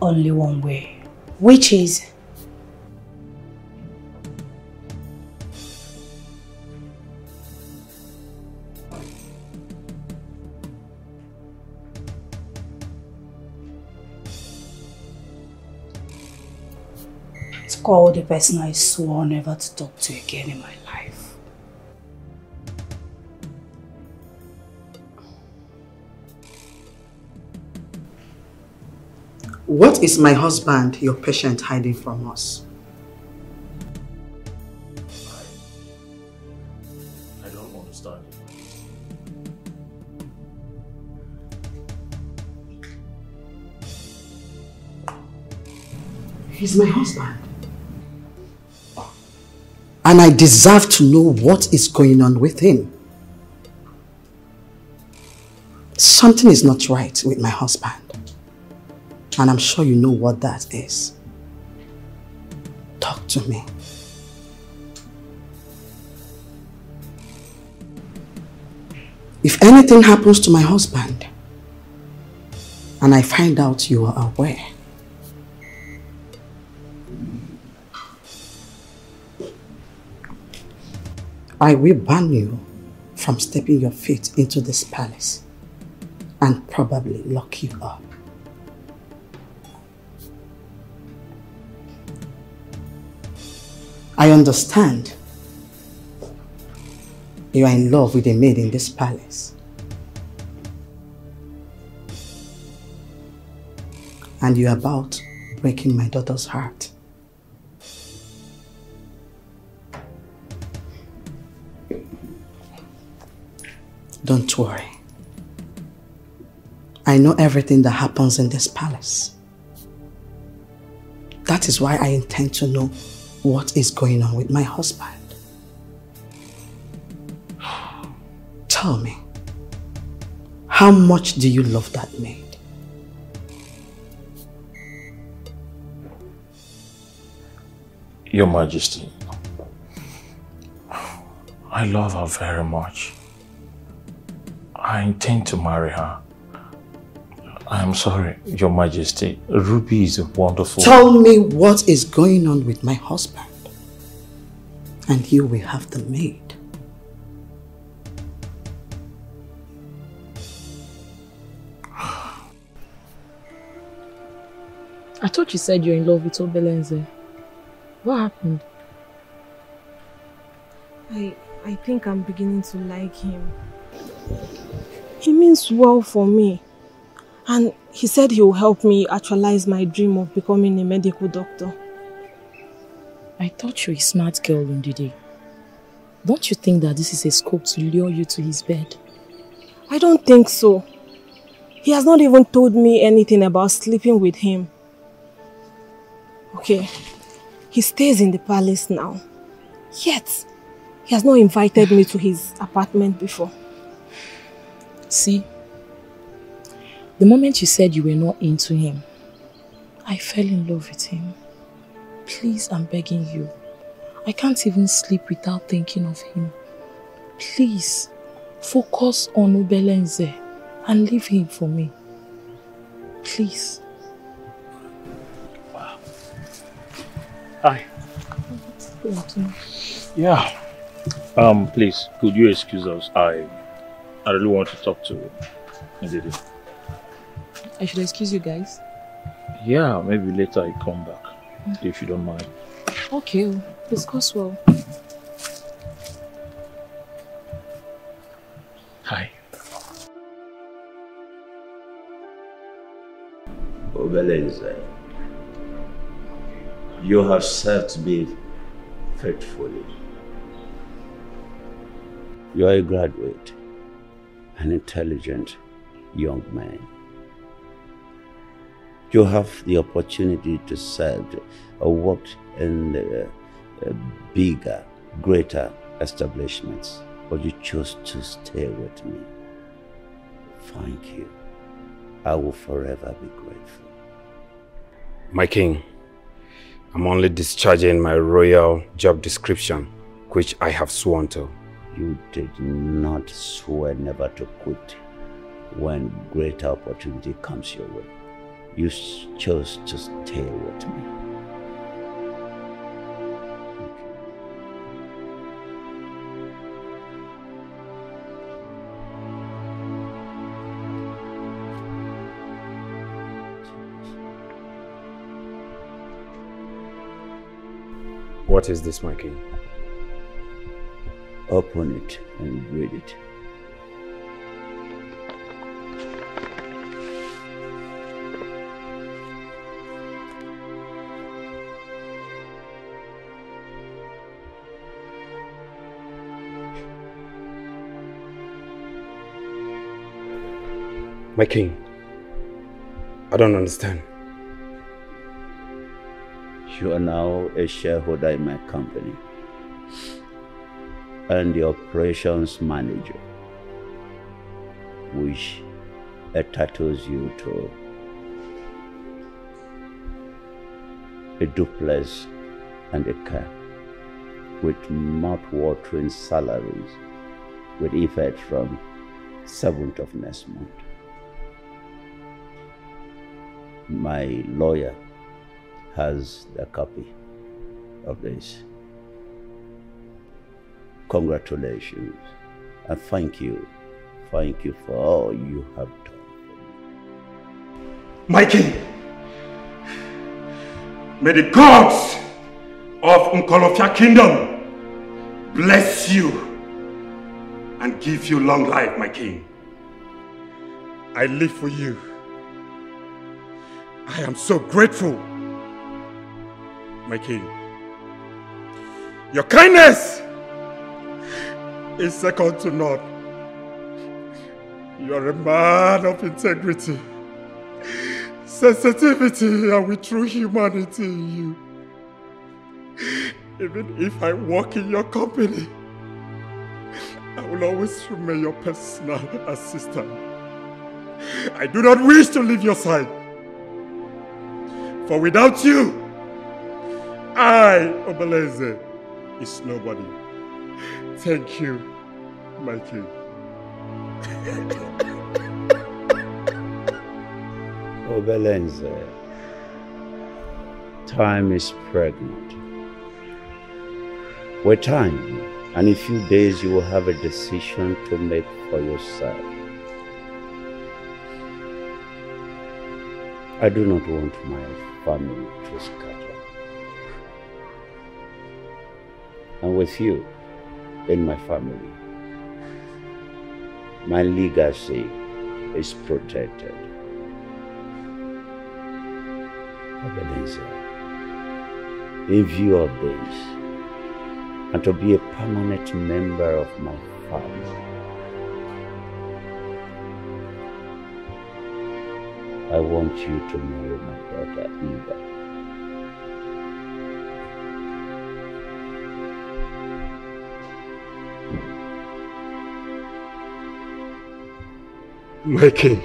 Only one way. Which is? To call the person I swore never to talk to again in my life. What is my husband, your patient, hiding from us? I don't understand. He's my husband. And I deserve to know what is going on with him. Something is not right with my husband. And I'm sure you know what that is. Talk to me. If anything happens to my husband, and I find out you are aware, I will ban you from stepping your feet into this palace and probably lock you up. I understand you are in love with a maid in this palace. And you're about breaking my daughter's heart. Don't worry. I know everything that happens in this palace. That is why I intend to know what is going on with my husband. Tell me, how much do you love that maid? Your Majesty, I love her very much. I intend to marry her. I am sorry, Your Majesty. Ruby is a wonderful... Tell me what is going on with my husband. And you will have the maid. I thought you said you're in love with Obelenze. What happened? I I think I'm beginning to like him. He means well for me. And he said he will help me actualize my dream of becoming a medical doctor. I thought you're a smart girl, Ndidi. Don't you think that this is a scope to lure you to his bed? I don't think so. He has not even told me anything about sleeping with him. Okay, he stays in the palace now. Yet, he has not invited me to his apartment before. See, the moment you said you were not into him, I fell in love with him. Please, I'm begging you. I can't even sleep without thinking of him. Please, focus on Obelenze and leave him for me. Please. Wow. Hi. Yeah. Um, please, could you excuse us? I, I really want to talk to Ndidi. I should excuse you guys. Yeah, maybe later I come back, mm. if you don't mind. Okay, oh, discuss well. Hi. Obelenze, you have served me faithfully. You are a graduate, an intelligent young man. You have the opportunity to serve or work in uh, uh, bigger, greater establishments, but you chose to stay with me. Thank you. I will forever be grateful. My king, I'm only discharging my royal job description, which I have sworn to. You did not swear never to quit when greater opportunity comes your way. You chose to stay with me. What is this, my king? Open it and read it. My king, I don't understand. You are now a shareholder in my company and the operations manager, which entitles you to a duplex and a car with mouth-watering salaries with effect from 7th of next month. My lawyer has the copy of this. Congratulations and thank you. Thank you for all you have done. My king, may the gods of Nkolofia kingdom bless you and give you long life, my king. I live for you. I am so grateful, my king. Your kindness is second to none. You are a man of integrity, sensitivity, and with true humanity in you. Even if I work in your company, I will always remain your personal assistant. I do not wish to leave your side. For without you, I, Obelenze, is nobody. Thank you, my king. Obelenze, time is pregnant. With time, and in a few days, you will have a decision to make for yourself. I do not want my family to scatter. And with you in my family, my legacy is protected. Ebenezer, in view of this, and to be a permanent member of my family, I want you to marry my daughter Eva. My king,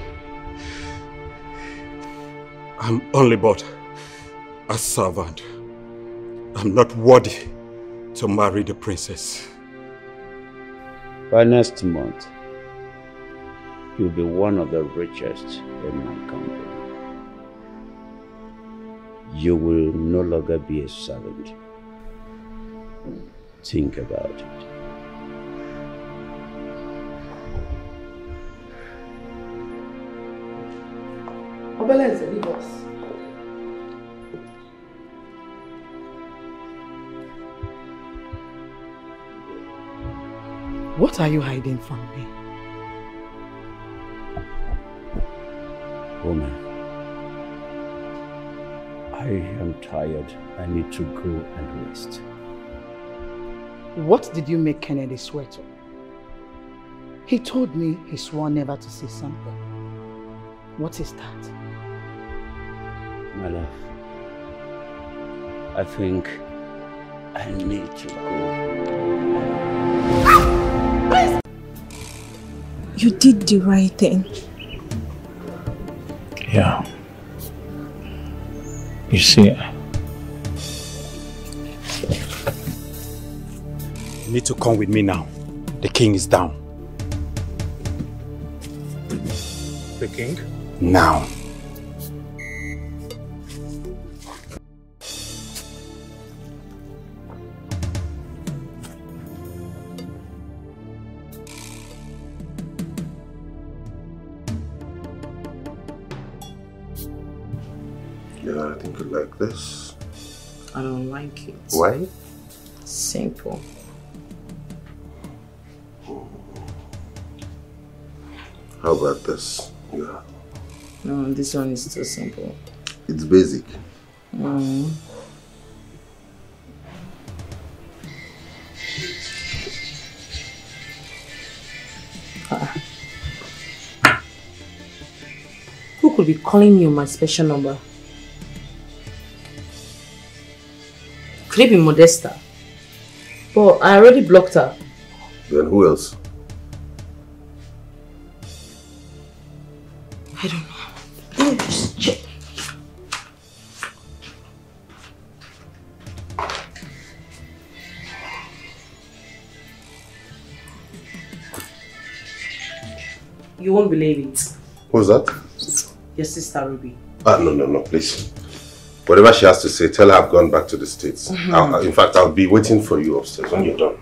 I'm only but a servant I'm not worthy to marry the princess. By next month, you'll be one of the richest in my company. You will no longer be a servant. Think about it. Obelenze, leave us. What are you hiding from me? Woman, I am tired. I need to go and rest. What did you make Kennedy swear to? He told me he swore never to say something. What is that? My love, I think I need to go. You did the right thing. Yeah. You see, You need to come with me now. The king is down. the king? Now. About this? Yeah. No, this one is too simple. It's basic. Mm. Ah. Who could be calling me on my special number? Could it be Modesta? But I already blocked her. Then who else? I don't know. Let me just check. You won't believe it. Who's that? Your sister Ruby. Ah, no, no, no, please. Whatever she has to say, tell her I've gone back to the States. Mhm. I'll- in fact, I'll be waiting for you upstairs when you're done.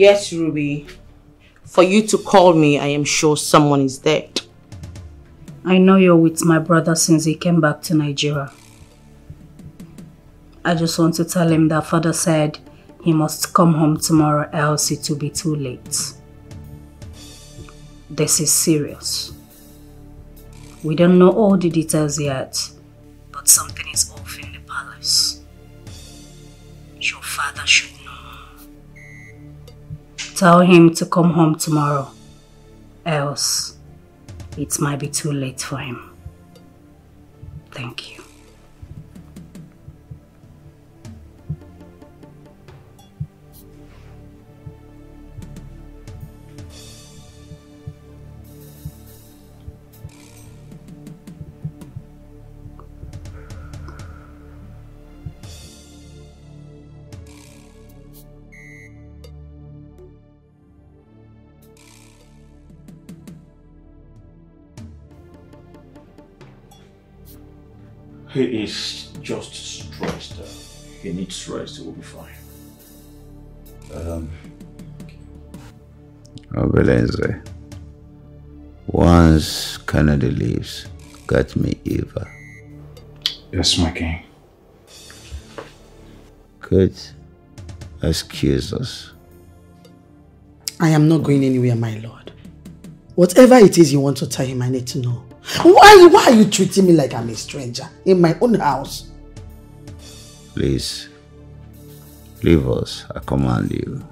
Yes, Ruby. For you to call me, I am sure someone is dead. I know you're with my brother since he came back to Nigeria. I just want to tell him that father said he must come home tomorrow else it will be too late. This is serious. We don't know all the details yet, but something is Tell him to come home tomorrow, else it might be too late for him. Thank you. He is just stressed. He needs rest. He will be fine. Um, Obelenze, once Kennedy leaves, get me Eva. Yes, my king. Good. Excuse us. I am not going anywhere, my lord. Whatever it is you want to tell him, I need to know. Why, why are you treating me like I'm a stranger in my own house? Please, leave us. I command you.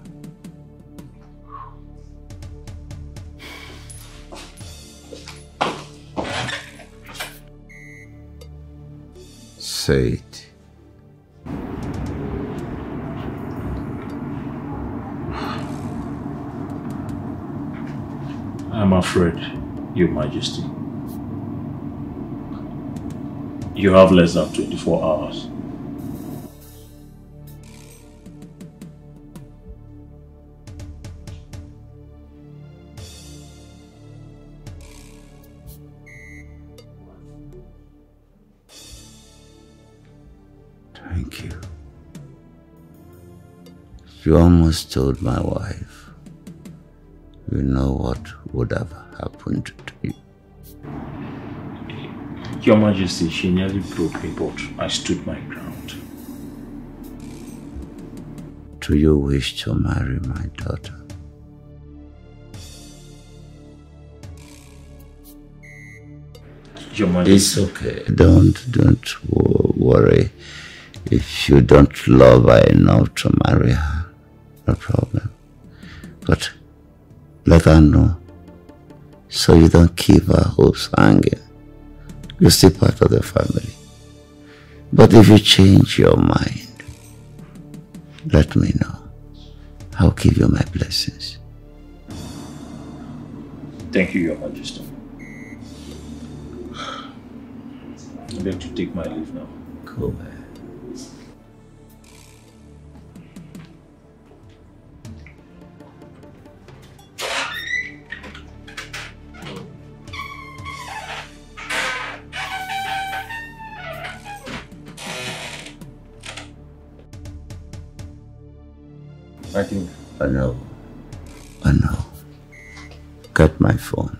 Say it. I'm afraid, Your Majesty. You have less than 24 hours. Thank you. You almost told my wife. You know what would have happened. Your Majesty, she nearly broke me, but I stood my ground. Do you wish to marry my daughter? Your Majesty. It's okay. Don't don't worry. If you don't love her enough to marry her, no problem. But let her know, so you don't keep her hopes hanging. You're still part of the family. But if you change your mind, let me know. I'll give you my blessings. Thank you, Your Majesty. I'm going to take my leave now. Cool. I think. I know. Get my phone.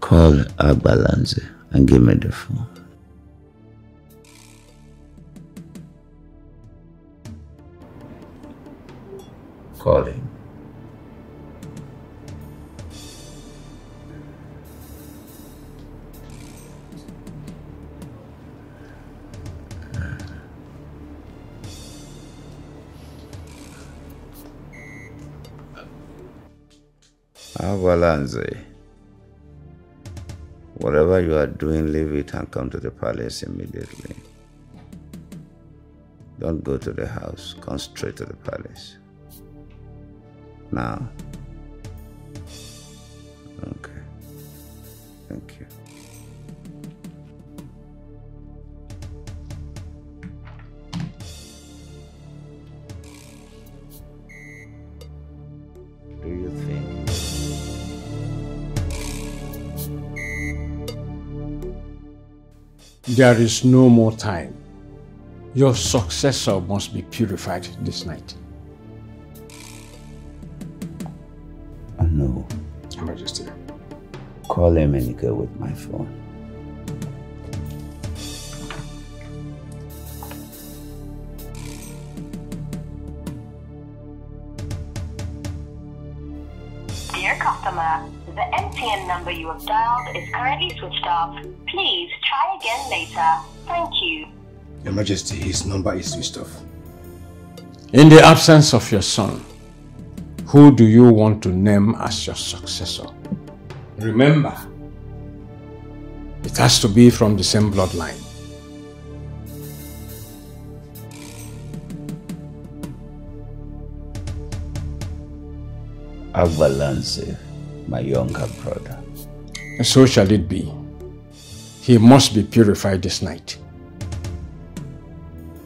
Call Agbalanze and give me the phone. Call him. Agbalanze. Whatever you are doing, leave it and come to the palace immediately. Don't go to the house, come straight to the palace. Now. There is no more time. Your successor must be purified this night. I know. Your Majesty. Call him and go with my phone. Dear customer, the MTN number you have dialed is currently switched off. Please try again later. Thank you. Your Majesty, his number is switched off. In the absence of your son, who do you want to name as your successor? Remember, it has to be from the same bloodline. Agbalanze, my younger brother. And so shall it be. He must be purified this night.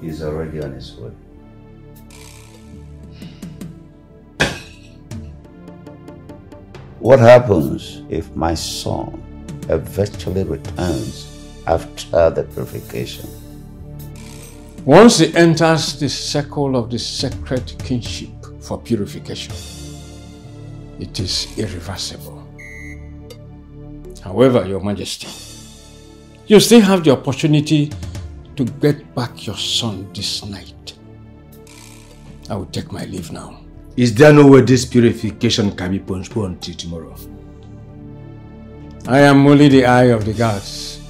He's already on his way. What happens if my son eventually returns after the purification? Once he enters the circle of the sacred kinship for purification, it is irreversible. However, Your Majesty, you still have the opportunity to get back your son this night. I will take my leave now. Is there no way this purification can be postponed till tomorrow? I am only the eye of the gods.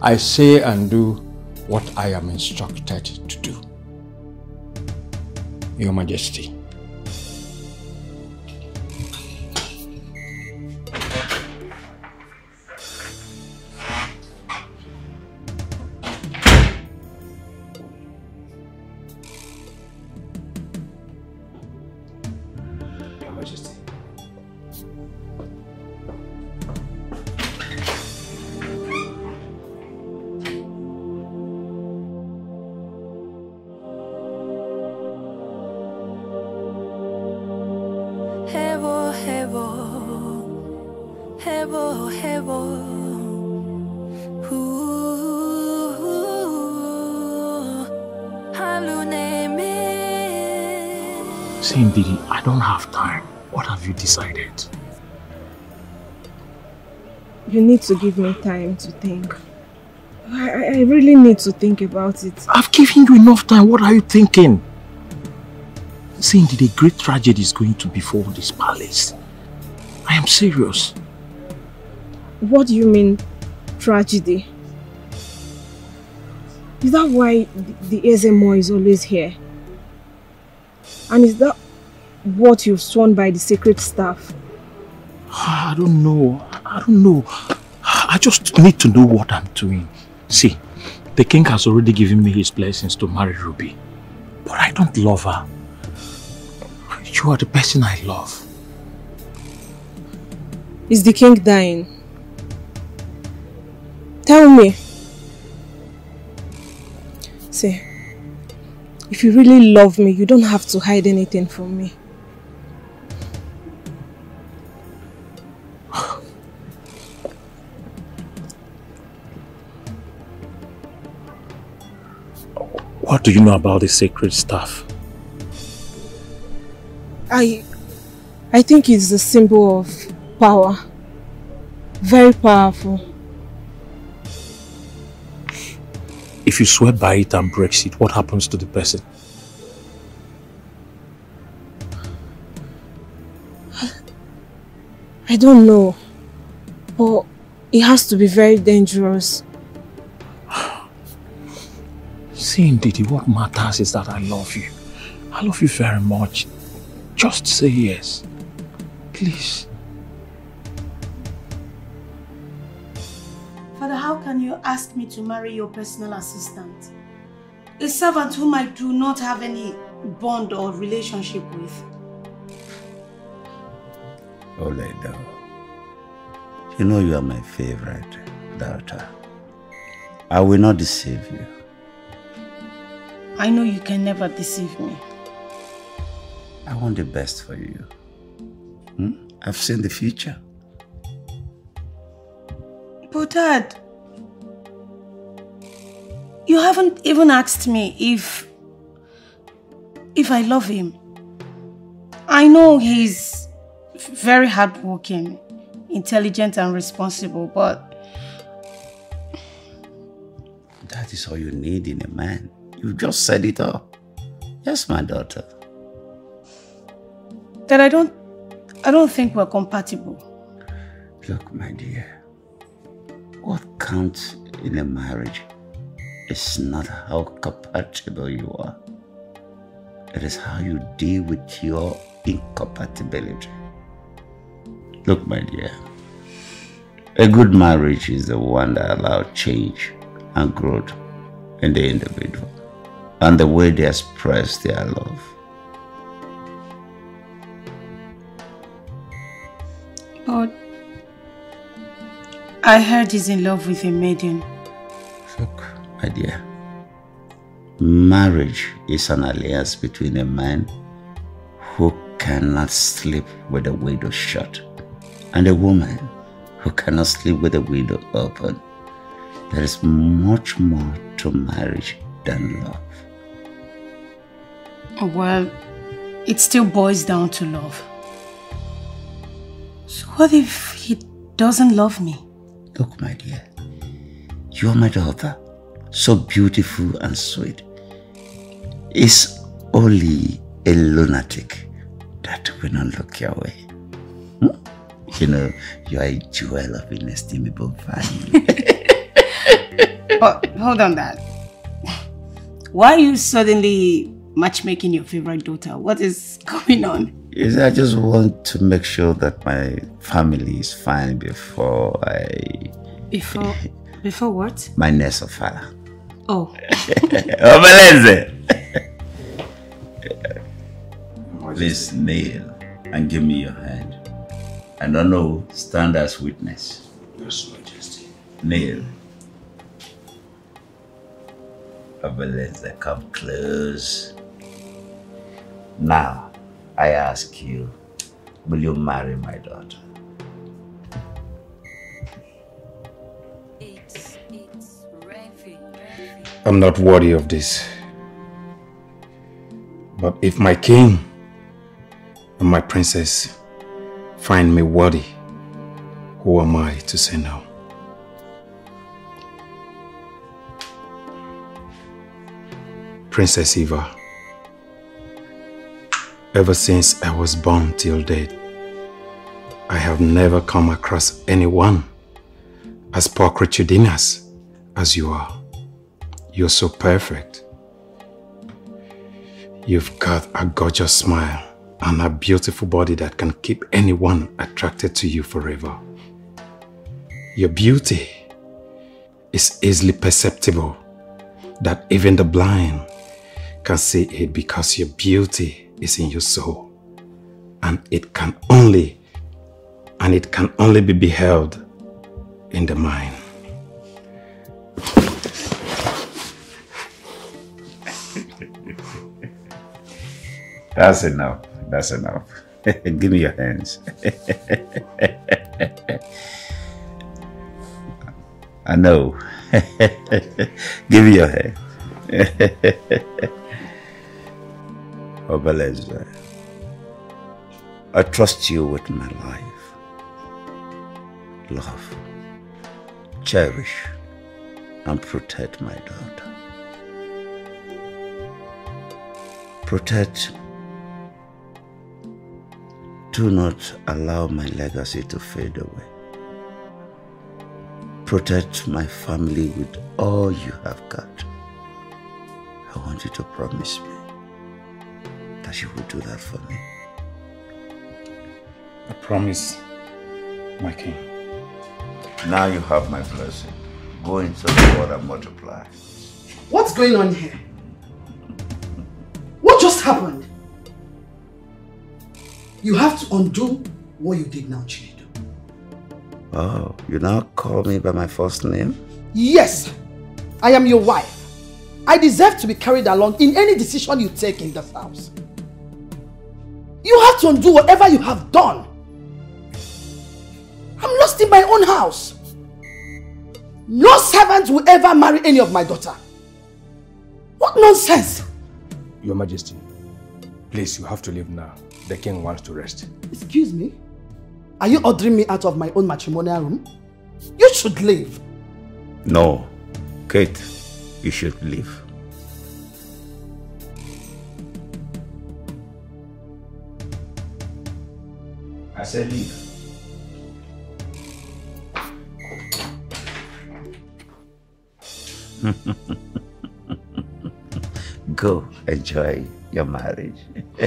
I say and do what I am instructed to do. Your Majesty. See, Ndidi, I don't have time. What have you decided? You need to give me time to think. I, I really need to think about it. I've given you enough time. What are you thinking? See, Ndidi, a great tragedy is going to befall this palace. I am serious. What do you mean, tragedy? Is that why the, the Ezemo is always here? And is that what you've sworn by the sacred staff? I don't know. I don't know. I just need to know what I'm doing. See, the king has already given me his blessings to marry Ruby. But I don't love her. You are the person I love. Is the king dying? Tell me. See, if you really love me, you don't have to hide anything from me. What do you know about the sacred staff? I I think it's a symbol of power. Very powerful. If you swear by it and breaks it, what happens to the person? I don't know. But it has to be very dangerous. See, Ndidi, what matters is that I love you. I love you very much. Just say yes. Please. Father, how can you ask me to marry your personal assistant? A servant whom I do not have any bond or relationship with. Oledo, you know you are my favorite daughter. I will not deceive you. I know you can never deceive me. I want the best for you. Hmm? I've seen the future. But Dad, you haven't even asked me if if I love him. I know he's very hardworking, intelligent and responsible, but That is all you need in a man. You just said it all. Yes, my daughter. that I don't I don't think we're compatible. Look, my dear, what counts in a marriage is not how compatible you are. It is how you deal with your incompatibility. Look, my dear, a good marriage is the one that allows change and growth in the individual and the way they express their love. But I heard he's in love with a maiden. Look, my dear, marriage is an alliance between a man who cannot sleep with a window shut and a woman who cannot sleep with a window open. There is much more to marriage than love. Well, it still boils down to love. So what if he doesn't love me? Look, my dear, you are my daughter, so beautiful and sweet. It's only a lunatic that will not look your way. Hmm? You know, you are a jewel of inestimable value. But hold on, Dad. Why are you suddenly matchmaking your favorite daughter? What is going on? Yes, I just want to make sure that my family is fine before I Before, before what? my next of father. Oh, Obelenze! Please kneel and give me your hand. And I don't know, stand as witness. Yes, Majesty. Kneel. Obelenze, come close. Now, I ask you, will you marry my daughter? I'm not worthy of this. But if my king and my princess find me worthy, who am I to say no? Princess Eva ever since I was born till date, I have never come across anyone as pulchritudinous as you are. You're so perfect. You've got a gorgeous smile and a beautiful body that can keep anyone attracted to you forever. Your beauty is easily perceptible that even the blind can see it because your beauty is in your soul and it can only and it can only be beheld in the mind. That's enough. That's enough. Give me your hands. I know. Give me your hand. Obelenze, I trust you with my life. Love, cherish, and protect my daughter. Protect do not allow my legacy to fade away. Protect my family with all you have got. I want you to promise me that you will do that for me. I promise, my king. Now you have my blessing. Go into the world and multiply. What's going on here? What just happened? You have to undo what you did now, Chinedu. Oh, you now call me by my first name? Yes, I am your wife. I deserve to be carried along in any decision you take in this house. You have to undo whatever you have done. I'm lost in my own house. No servant will ever marry any of my daughter. What nonsense! Your Majesty, please, you have to leave now. The king wants to rest. Excuse me? Are you ordering me out of my own matrimonial room? You should leave. No. Kate, you should leave. Said leave. Go enjoy your marriage.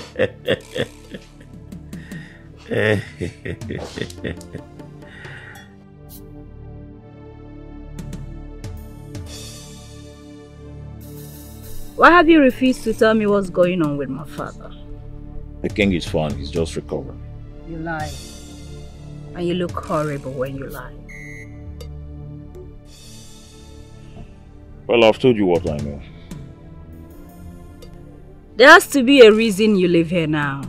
Why have you refused to tell me what's going on with my father? The king is fine. He's just recovering. You lie. And you look horrible when you lie. Well, I've told you what I know. There has to be a reason you live here now.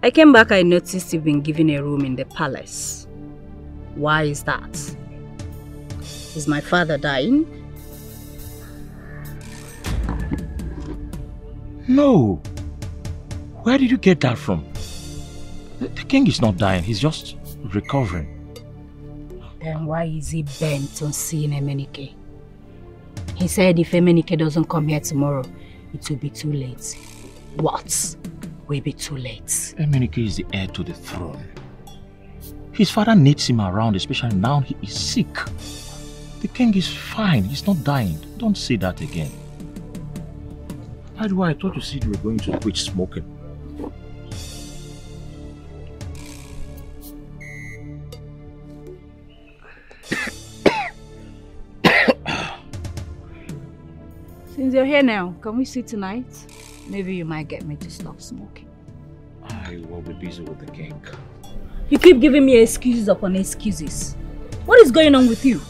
I came back, I noticed you've been given a room in the palace. Why is that? Is my father dying? No. Where did you get that from? The, the king is not dying. He's just recovering. Then why is he bent on seeing Emenike? He said if Emenike doesn't come here tomorrow, it will be too late. What will be too late? Emenike is the heir to the throne. His father needs him around, especially now he is sick. The king is fine. He's not dying. Don't say that again. By the way, I thought you said you were going to quit smoking. You're here now, can we see tonight? Maybe you might get me to stop smoking. I will be busy with the king. You keep giving me excuses upon excuses. What is going on with you?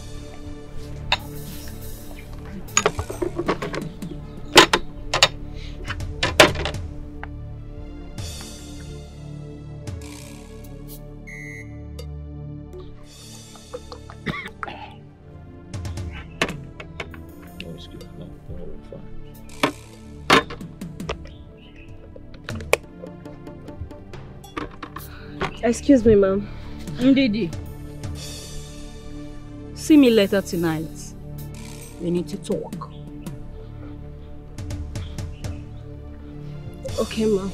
Excuse me, ma'am. Ndidi. See me later tonight. We need to talk. Okay, ma'am.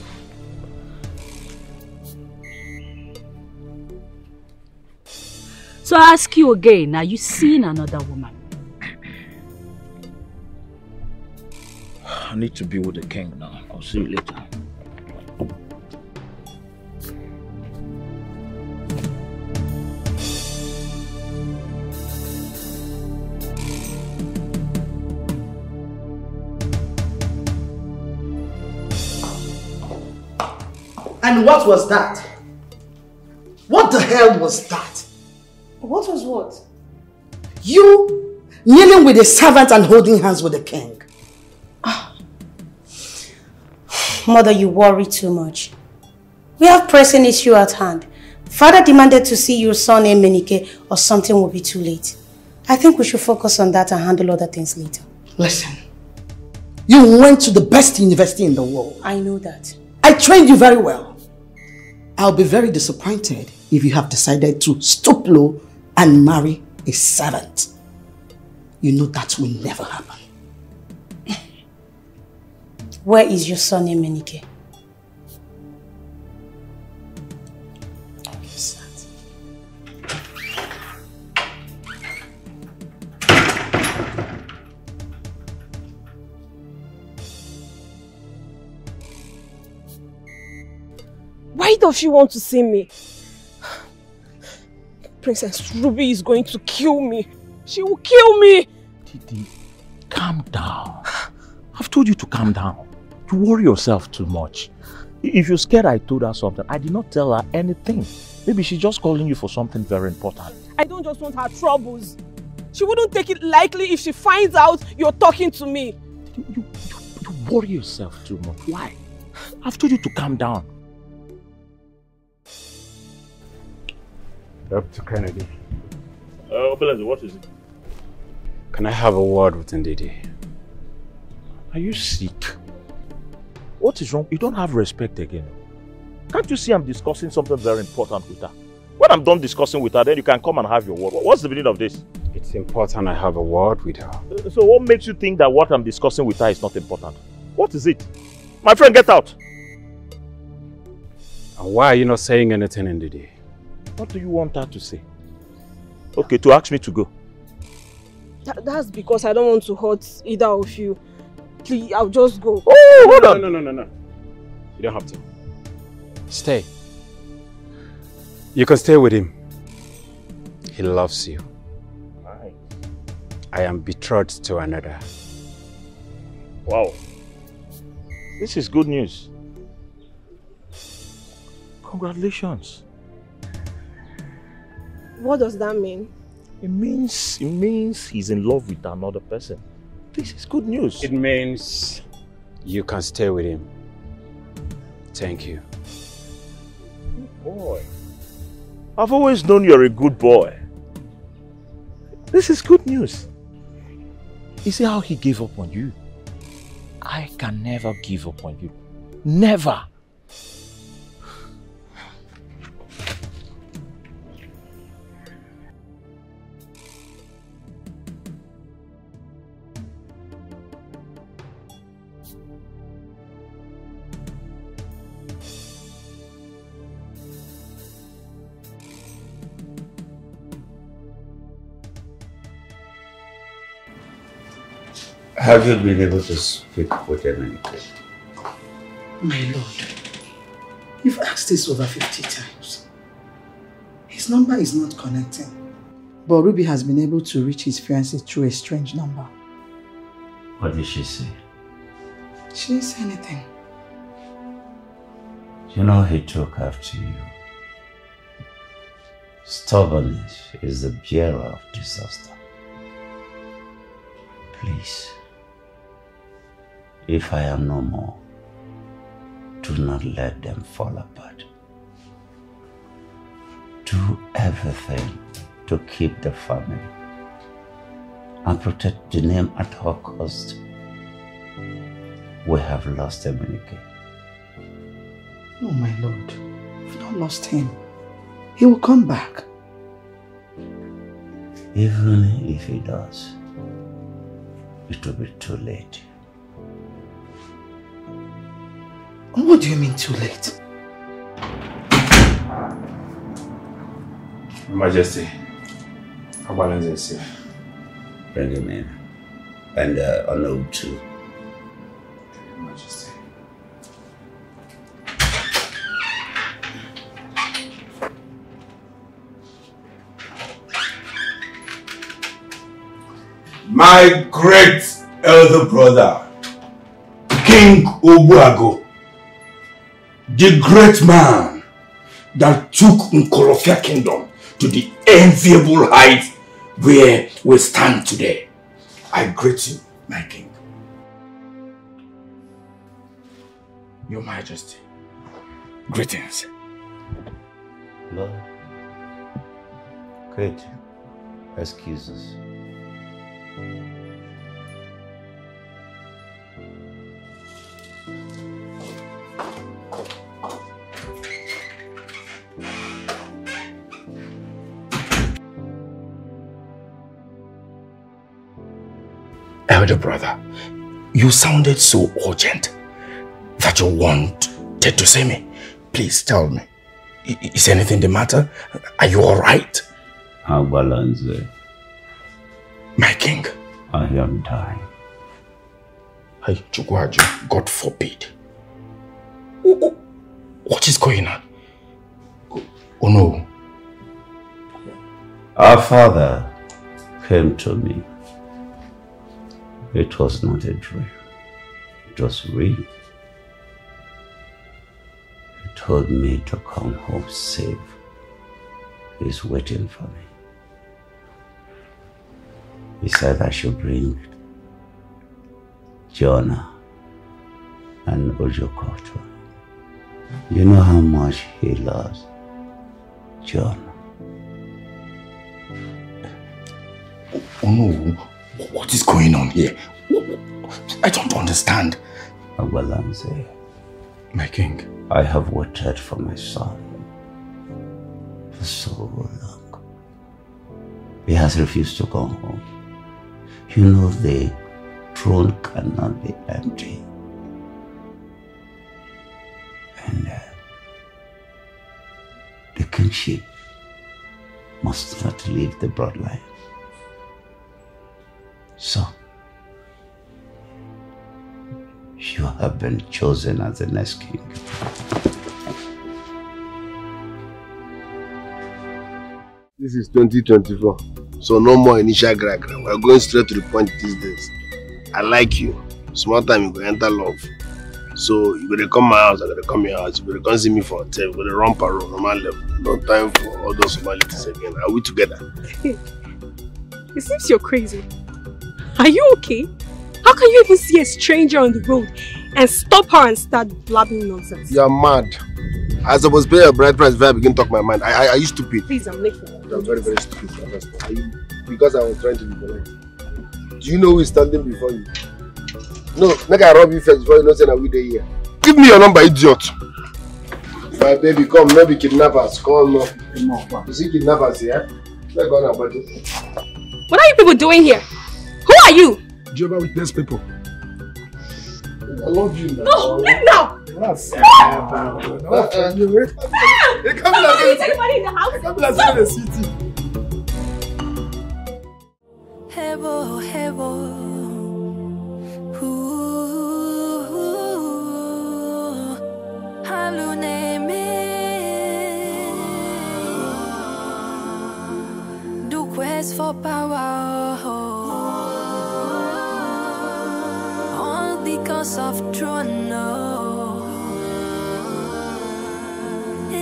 So I ask you again, are you seeing another woman? I need to be with the king now. I'll see you later. And what was that? What the hell was that? What was what? You kneeling with a servant and holding hands with the king. Ah. Mother, you worry too much. We have pressing issue at hand. Father demanded to see your son Emenike or something will be too late. I think we should focus on that and handle other things later. Listen, you went to the best university in the world. I know that. I trained you very well. I'll be very disappointed if you have decided to stoop low and marry a servant. You know that will never happen. Where is your son Emenike? Why does she want to see me? Princess Ruby is going to kill me. She will kill me. Didi, calm down. I've told you to calm down. You worry yourself too much. If you're scared I told her something, I did not tell her anything. Maybe she's just calling you for something very important. I don't just want her troubles. She wouldn't take it lightly if she finds out you're talking to me. You worry yourself too much. Why? I've told you to calm down. Dr. Kennedy, Uh, Obelenze, what is it? can I have a word with Ndidi? Are you sick? What is wrong? You don't have respect again. Can't you see I'm discussing something very important with her? When I'm done discussing with her, then you can come and have your word. What's the meaning of this? It's important I have a word with her. Uh, So what makes you think that what I'm discussing with her is not important? What is it? My friend, get out! And why are you not saying anything, Ndidi? What do you want her to say? Okay, to ask me to go. That, that's because I don't want to hurt either of you. Please, I'll just go. Oh, hold no, on. No, no, no, no. You don't have to. Stay. You can stay with him. He loves you. Right. I am betrothed to another. Wow. This is good news. Congratulations. What does that mean? It means it means he's in love with another person. This is good news. It means you can stay with him. Thank you. Good Boy. I've always known you're a good boy. This is good news. You see how he gave up on you? I can never give up on you. Never. Have you been able to speak with Emenike? My lord, you've asked this over 50 times. His number is not connecting. But Ruby has been able to reach his fiancée through a strange number. What did she say? She didn't say anything. You know he took after you. Stubbornness is the bearer of disaster. Please, if I am no more, do not let them fall apart. Do everything to keep the family and protect the name at all cost. We have lost Emenike. No, my lord. We've not lost him. He will come back. Even if he does, it will be too late. What do you mean too late? Your Majesty, Abalanze is safe. Bring him in. And uh, Onob too. Your Majesty. My great elder brother, King Obuago, the great man that took Nkolofia Kingdom to the enviable height where we stand today. I greet you, my king. Your Majesty, greetings. Lord. Great. Excuses. Elder brother, you sounded so urgent that you wanted to see me. Please tell me, is anything the matter? Are you alright? Agbalanze, My king. I am dying. Hey, Chukwajo, God forbid. What is going on? Oh, oh no. Our father came to me. It was not a dream. It was real. He told me to come home safe. He's waiting for me. He said I should bring Jonah and Ojokoto. You know how much he loves Jonah. Oh no. What is going on here? I don't understand. Abalanze. My king. I have waited for my son for so long. He has refused to come home. You know the throne cannot be empty. And uh, the kingship must not leave the bloodline. So, you have been chosen as the next king. This is 2024, so no more initial gra gra. We're going straight to the point these days. I like you. Small time you go enter love. So you gonna come my house, I gonna come your house, you gonna come see me for hotel. You gotta run parole, normal level. No time for all those formalities again. Are we together? It seems you're crazy. Are you okay? How can you even see a stranger on the road and stop her and start blabbing nonsense? You're mad. As I was pay a bride price before I begin talk my mind. I, I, are you stupid? Please, I'm making I'm very, very stupid. Are you, because I was trying to be polite. Do you know who is standing before you? No, make I rob you first before you know say na we dey here. Give me your number, idiot. My baby, come, no be kidnappers. Come, no. You see kidnappers here? Let's go on about it. What are you people doing here? Who are you? Jehovah Witness people. I love you now. No, leave now! Ah! Yes. Stop! Uh-uh. You eh? wait. Hey, come here, Is baby. anybody in the house? Come here, see the city. Hebo, hebo. Do quest for power. Because of throne. No.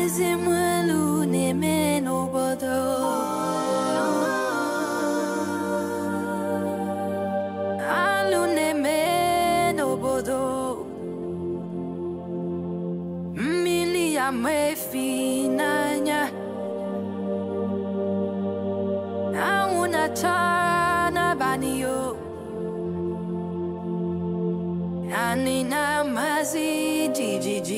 Ezimwelu neme nobodo. Na-acha n'abalị o. Anyị na GGG.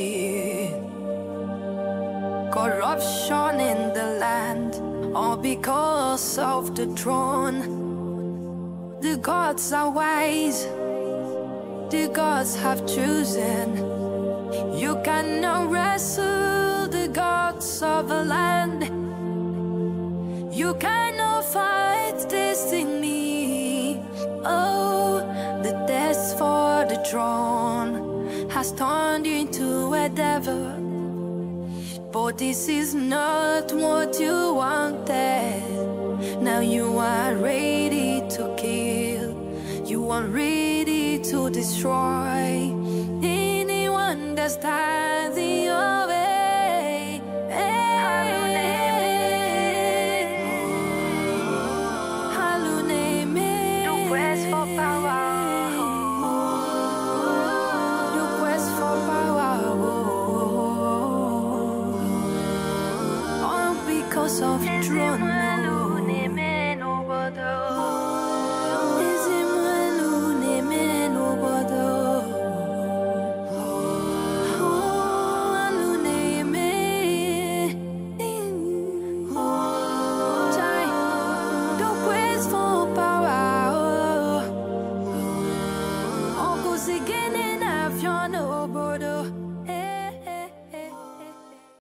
Corruption in the land, all because of the throne. The gods are wise, the gods have chosen. You cannot wrestle the gods of a land. You cannot fight destiny. Oh, the test has turned into a devil. But this is not what you wanted. Now you are ready to kill. You are ready to destroy anyone that stands in your because of throne.